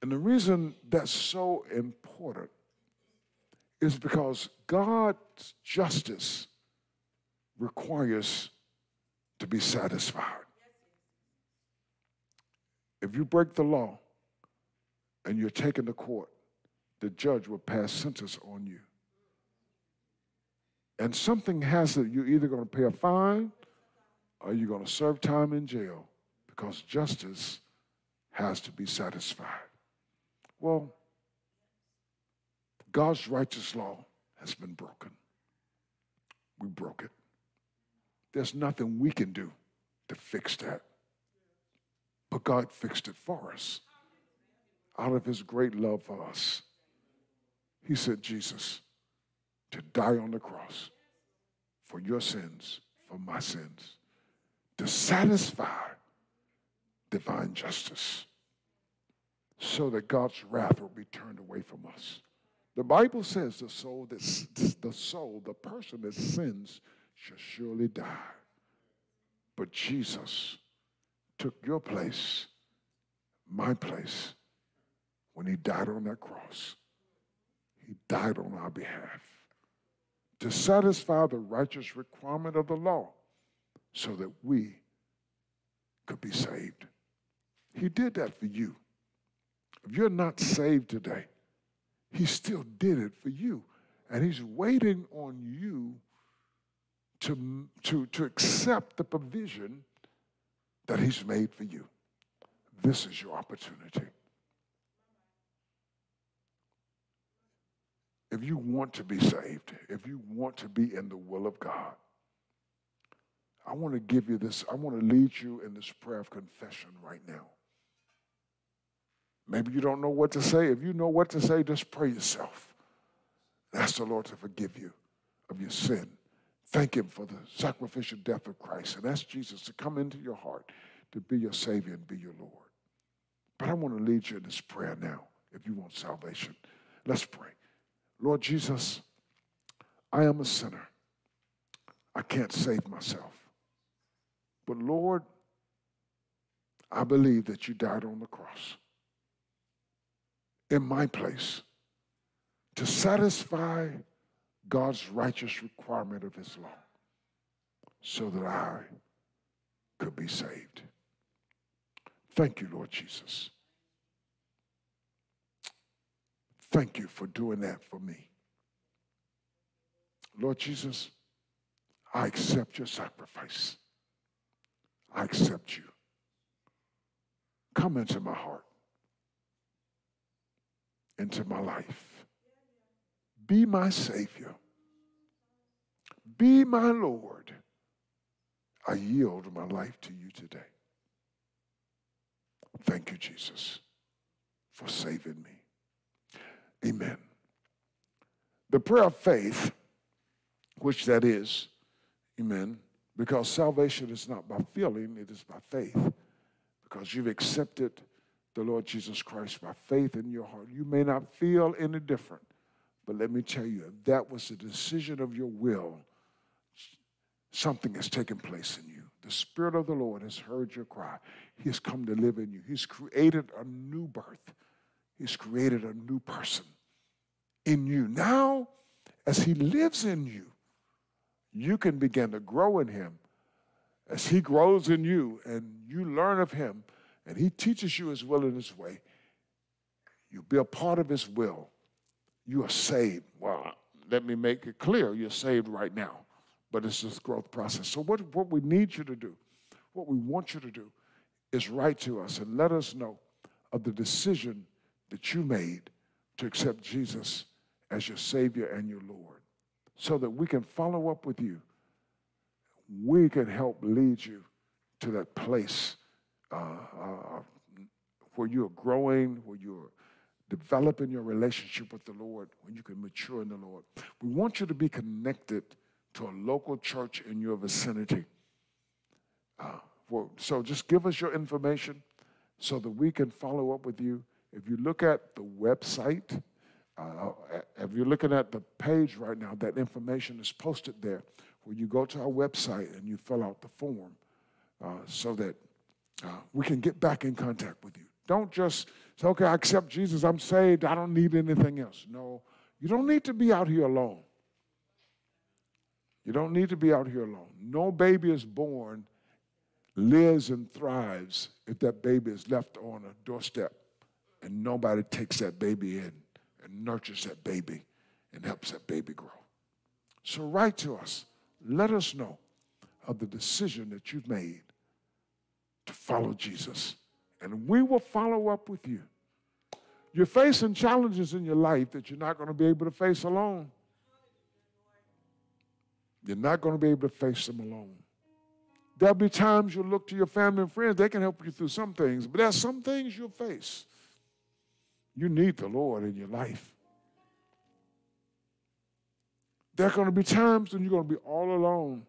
And the reason that's so important is because God's justice requires to be satisfied. If you break the law and you're taken to court, the judge will pass sentence on you. And something has to, you're either going to pay a fine or you're going to serve time in jail because justice has to be satisfied. Well, God's righteous law has been broken. We broke it. There's nothing we can do to fix that. But God fixed it for us out of his great love for us. He sent Jesus to die on the cross for your sins, for my sins, to satisfy divine justice so that God's wrath will be turned away from us. The Bible says the soul that the soul, the person that sins shall surely die. But Jesus took your place, my place, when he died on that cross. He died on our behalf to satisfy the righteous requirement of the law so that we could be saved. He did that for you. If you're not saved today, He still did it for you. And He's waiting on you to, to, to accept the provision that He's made for you. This is your opportunity. If you want to be saved, if you want to be in the will of God, I want to give you this, I want to lead you in this prayer of confession right now. Maybe you don't know what to say. If you know what to say, just pray yourself. Ask the Lord to forgive you of your sin. Thank Him for the sacrificial death of Christ. And ask Jesus to come into your heart to be your Savior and be your Lord. But I want to lead you in this prayer now if you want salvation. Let's pray. Lord Jesus, I am a sinner. I can't save myself. But Lord, I believe that you died on the cross in my place to satisfy God's righteous requirement of his law so that I could be saved. Thank you, Lord Jesus. Thank you for doing that for me. Lord Jesus, I accept your sacrifice. I accept you. Come into my heart into my life. Be my Savior. Be my Lord. I yield my life to you today. Thank you, Jesus, for saving me. Amen. The prayer of faith, which that is, amen, because salvation is not by feeling, it is by faith. Because you've accepted the Lord Jesus Christ by faith in your heart. You may not feel any different, but let me tell you, if that was the decision of your will, something has taken place in you. The Spirit of the Lord has heard your cry. He has come to live in you. He's created a new birth, He's created a new person in you. Now, as He lives in you, you can begin to grow in Him. As He grows in you and you learn of Him, and He teaches you His will in His way, you be a part of His will. You are saved. Well, let me make it clear you're saved right now, but it's this growth process. So, what, what we need you to do, what we want you to do, is write to us and let us know of the decision that you made to accept Jesus as your Savior and your Lord so that we can follow up with you. We can help lead you to that place uh, uh, where you're growing, where you're developing your relationship with the Lord, when you can mature in the Lord. We want you to be connected to a local church in your vicinity. Uh, for, so just give us your information so that we can follow up with you. If you look at the website, uh, if you're looking at the page right now, that information is posted there. Where you go to our website and you fill out the form, uh, so that uh, we can get back in contact with you. Don't just say, okay, I accept Jesus, I'm saved, I don't need anything else. No, you don't need to be out here alone. You don't need to be out here alone. No baby is born, lives, and thrives if that baby is left on a doorstep and nobody takes that baby in and nurtures that baby and helps that baby grow. So write to us. Let us know of the decision that you've made to follow Jesus. And we will follow up with you. You're facing challenges in your life that you're not going to be able to face alone. You're not going to be able to face them alone. There'll be times you'll look to your family and friends, they can help you through some things, but there's some things you'll face. You need the Lord in your life. There are going to be times when you're going to be all alone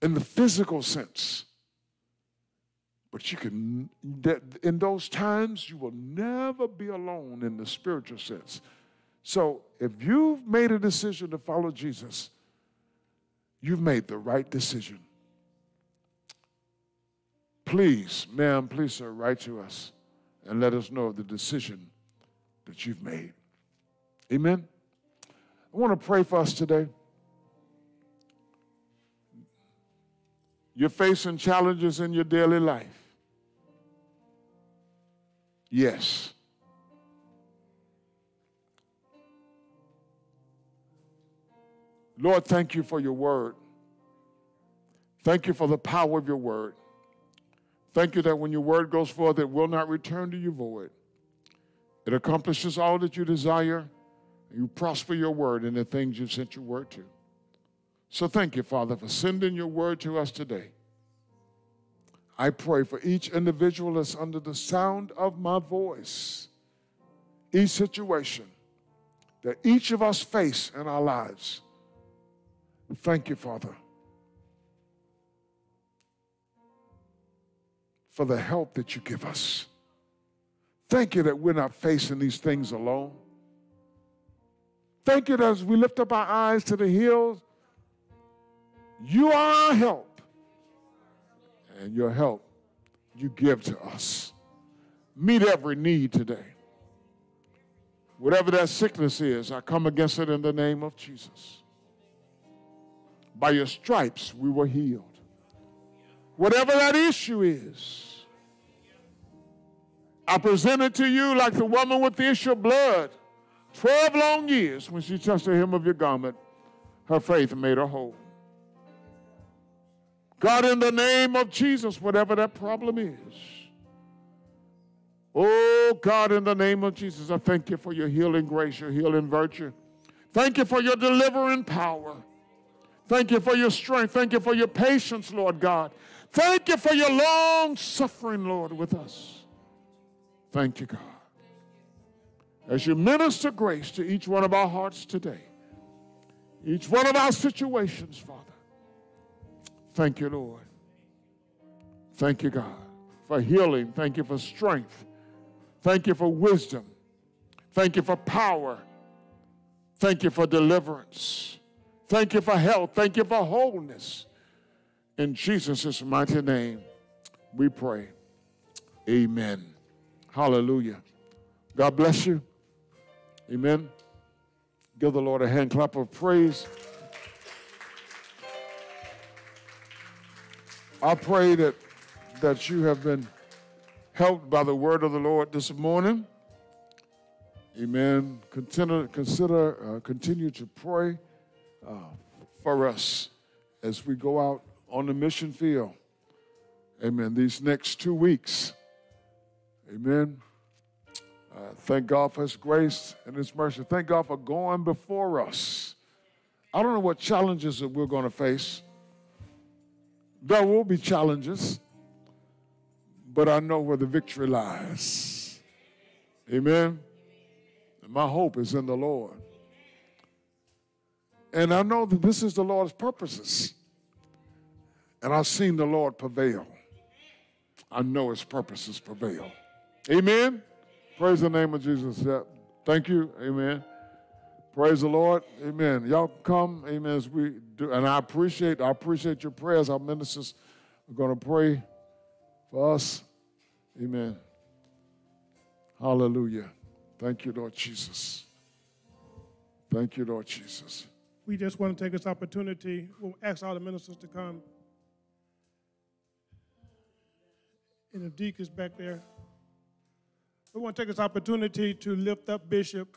in the physical sense. But you can, in those times, you will never be alone in the spiritual sense. So if you've made a decision to follow Jesus, you've made the right decision. Please, ma'am, please, sir, write to us and let us know the decision that you've made. Amen. I want to pray for us today. You're facing challenges in your daily life. Yes. Lord, thank you for your word. Thank you for the power of your word. Thank you that when your word goes forth, it will not return to you void. It accomplishes all that you desire. You prosper your word in the things you've sent your word to. So thank you, Father, for sending your word to us today. I pray for each individual that's under the sound of my voice, each situation that each of us face in our lives. Thank you, Father, for the help that you give us. Thank you that we're not facing these things alone. Thank you that as we lift up our eyes to the hills, you are our help. And your help you give to us. Meet every need today. Whatever that sickness is, I come against it in the name of Jesus. By your stripes, we were healed. Whatever that issue is, I present it to you like the woman with the issue of blood. 12 long years when she touched the hem of your garment, her faith made her whole. God, in the name of Jesus, whatever that problem is. Oh, God, in the name of Jesus, I thank you for your healing grace, your healing virtue. Thank you for your delivering power. Thank you for your strength. Thank you for your patience, Lord God. Thank you for your long suffering, Lord, with us. Thank you, God. As you minister grace to each one of our hearts today, each one of our situations, Father. Thank you, Lord. Thank you, God, for healing. Thank you for strength. Thank you for wisdom. Thank you for power. Thank you for deliverance. Thank you for health. Thank you for wholeness. In Jesus' mighty name, we pray. Amen. Hallelujah. God bless you. Amen. Give the Lord a hand clap of praise. I pray that, that you have been helped by the word of the Lord this morning. Amen. Consider, consider uh, continue to pray uh, for us as we go out on the mission field. Amen. These next two weeks. Amen. Uh, thank God for His grace and His mercy. Thank God for going before us. I don't know what challenges that we're going to face. There will be challenges, but I know where the victory lies. Amen. And my hope is in the Lord. And I know that this is the Lord's purposes. And I've seen the Lord prevail. I know his purposes prevail. Amen. Praise the name of Jesus. Yeah. Thank you. Amen. Praise the Lord. Amen. Y'all come. Amen. As we do, and I appreciate I appreciate your prayers. Our ministers are going to pray for us. Amen. Hallelujah. Thank you, Lord Jesus. Thank you, Lord Jesus. We just want to take this opportunity, we'll ask all the ministers to come. And if the deacons back there. We want to take this opportunity to lift up Bishop.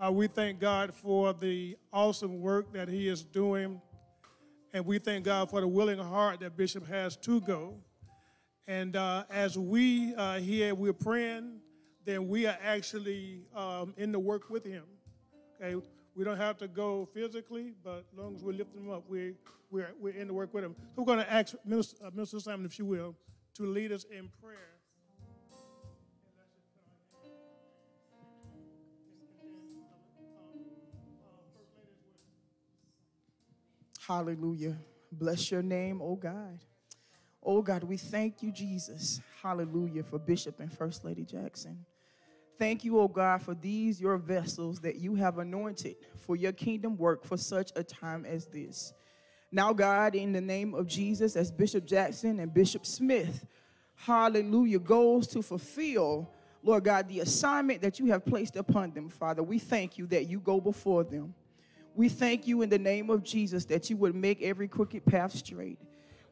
Uh, we thank God for the awesome work that he is doing. And we thank God for the willing heart that Bishop has to go. And uh, as we uh, here, we're praying, then we are actually um, in the work with him. Okay, we don't have to go physically, but as long as we lift him up, we, we're, we're in the work with him. So we're going to ask Minister, uh, Minister Simon, if you will, to lead us in prayer. Hallelujah. Bless your name, oh God. Oh God, we thank you, Jesus. Hallelujah for Bishop and First Lady Jackson. Thank you, oh God, for these your vessels that you have anointed for your kingdom work for such a time as this. Now, God, in the name of Jesus, as Bishop Jackson and Bishop Smith, hallelujah, goes to fulfill, Lord God, the assignment that you have placed upon them, Father. We thank you that you go before them. We thank you in the name of Jesus that you would make every crooked path straight.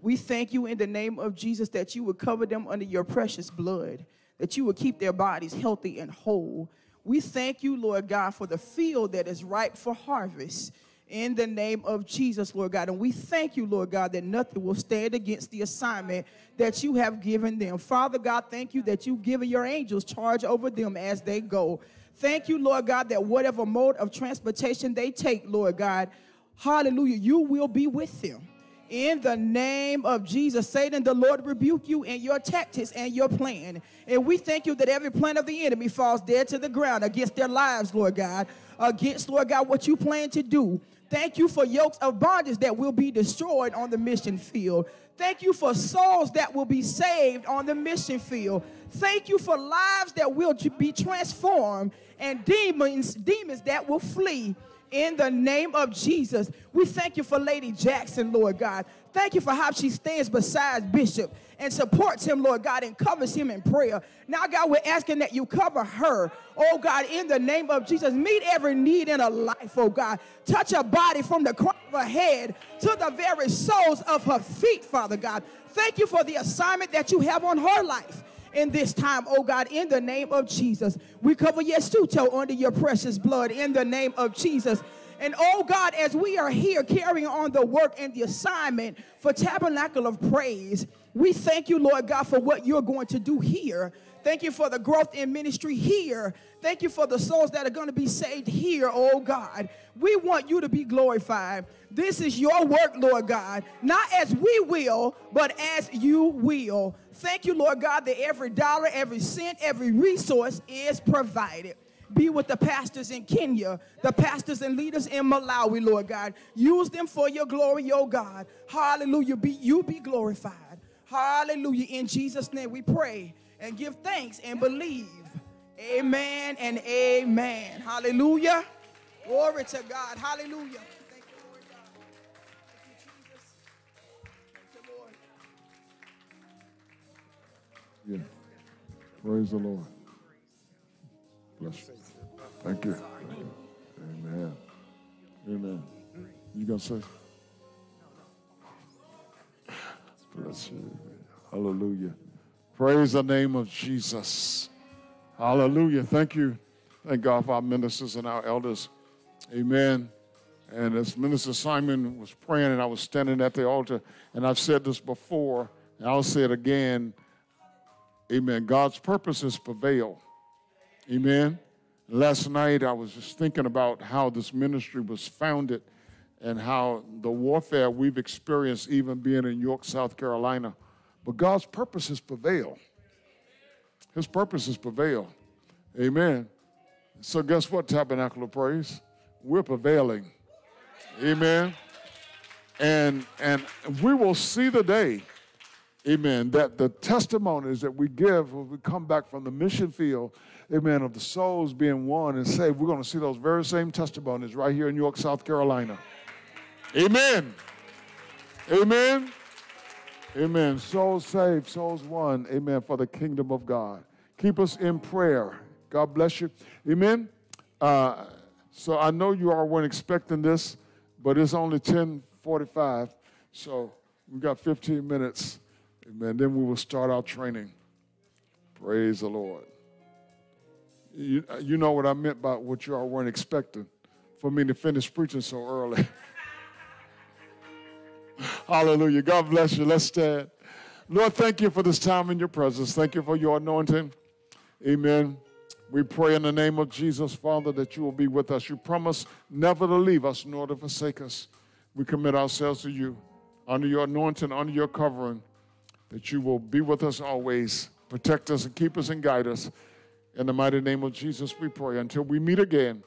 We thank you in the name of Jesus that you would cover them under your precious blood, that you would keep their bodies healthy and whole. We thank you, Lord God, for the field that is ripe for harvest in the name of Jesus, Lord God. And we thank you, Lord God, that nothing will stand against the assignment that you have given them. Father God, thank you that you've given your angels charge over them as they go. Thank you, Lord God, that whatever mode of transportation they take, Lord God, hallelujah, you will be with them. In the name of Jesus, Satan, the Lord rebuke you and your tactics and your plan. And we thank you that every plan of the enemy falls dead to the ground against their lives, Lord God, against, Lord God, what you plan to do. Thank you for yokes of bondage that will be destroyed on the mission field. Thank you for souls that will be saved on the mission field. Thank you for lives that will be transformed and demons, demons that will flee in the name of Jesus. We thank you for Lady Jackson, Lord God. Thank you for how she stands beside Bishop and supports him, Lord God, and covers him in prayer. Now, God, we're asking that you cover her, oh God, in the name of Jesus. Meet every need in her life, oh God. Touch her body from the crown of her head to the very soles of her feet, Father God. Thank you for the assignment that you have on her life in this time, oh God, in the name of Jesus. We cover Yesuto under your precious blood in the name of Jesus. And oh God, as we are here carrying on the work and the assignment for Tabernacle of Praise, we thank you, Lord God, for what you're going to do here. Thank you for the growth in ministry here. Thank you for the souls that are going to be saved here, oh God. We want you to be glorified. This is your work, Lord God, not as we will, but as you will. Thank you, Lord God, that every dollar, every cent, every resource is provided. Be with the pastors in Kenya, the pastors and leaders in Malawi, Lord God. Use them for your glory, oh God. Hallelujah. Be you be glorified. Hallelujah. In Jesus' name we pray and give thanks and believe. Amen and amen. Hallelujah. Glory to God. Hallelujah. Yeah. Praise the Lord. Bless you. Thank you. Amen. Amen. You gonna say? Bless you. Hallelujah. Praise the name of Jesus. Hallelujah. Thank you. Thank God for our ministers and our elders. Amen. And as Minister Simon was praying, and I was standing at the altar, and I've said this before, and I'll say it again. Amen. God's purposes prevail. Amen. Last night, I was just thinking about how this ministry was founded and how the warfare we've experienced, even being in York, South Carolina. But God's purposes prevail. His purposes prevail. Amen. So, guess what, Tabernacle of Praise? We're prevailing. Amen. And and we will see the day, amen, that the testimonies that we give when we come back from the mission field, amen, of the souls being won and saved, we're going to see those very same testimonies right here in York, South Carolina. Amen. Amen. Amen. Souls saved, souls won. Amen. For the kingdom of God. Keep us in prayer. God bless you. Amen. Uh, so I know you all weren't expecting this, but it's only 1045. So we got 15 minutes. Amen. Then we will start our training. Praise the Lord. You, you know what I meant by what you all weren't expecting for me to finish preaching so early. Hallelujah. God bless you. Let's stand. Lord, thank you for this time in your presence. Thank you for your anointing. Amen. We pray in the name of Jesus, Father, that you will be with us. You promise never to leave us nor to forsake us. We commit ourselves to you under your anointing, under your covering, that you will be with us always, protect us and keep us and guide us. In the mighty name of Jesus, we pray. Until we meet again,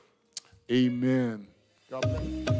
amen. God bless.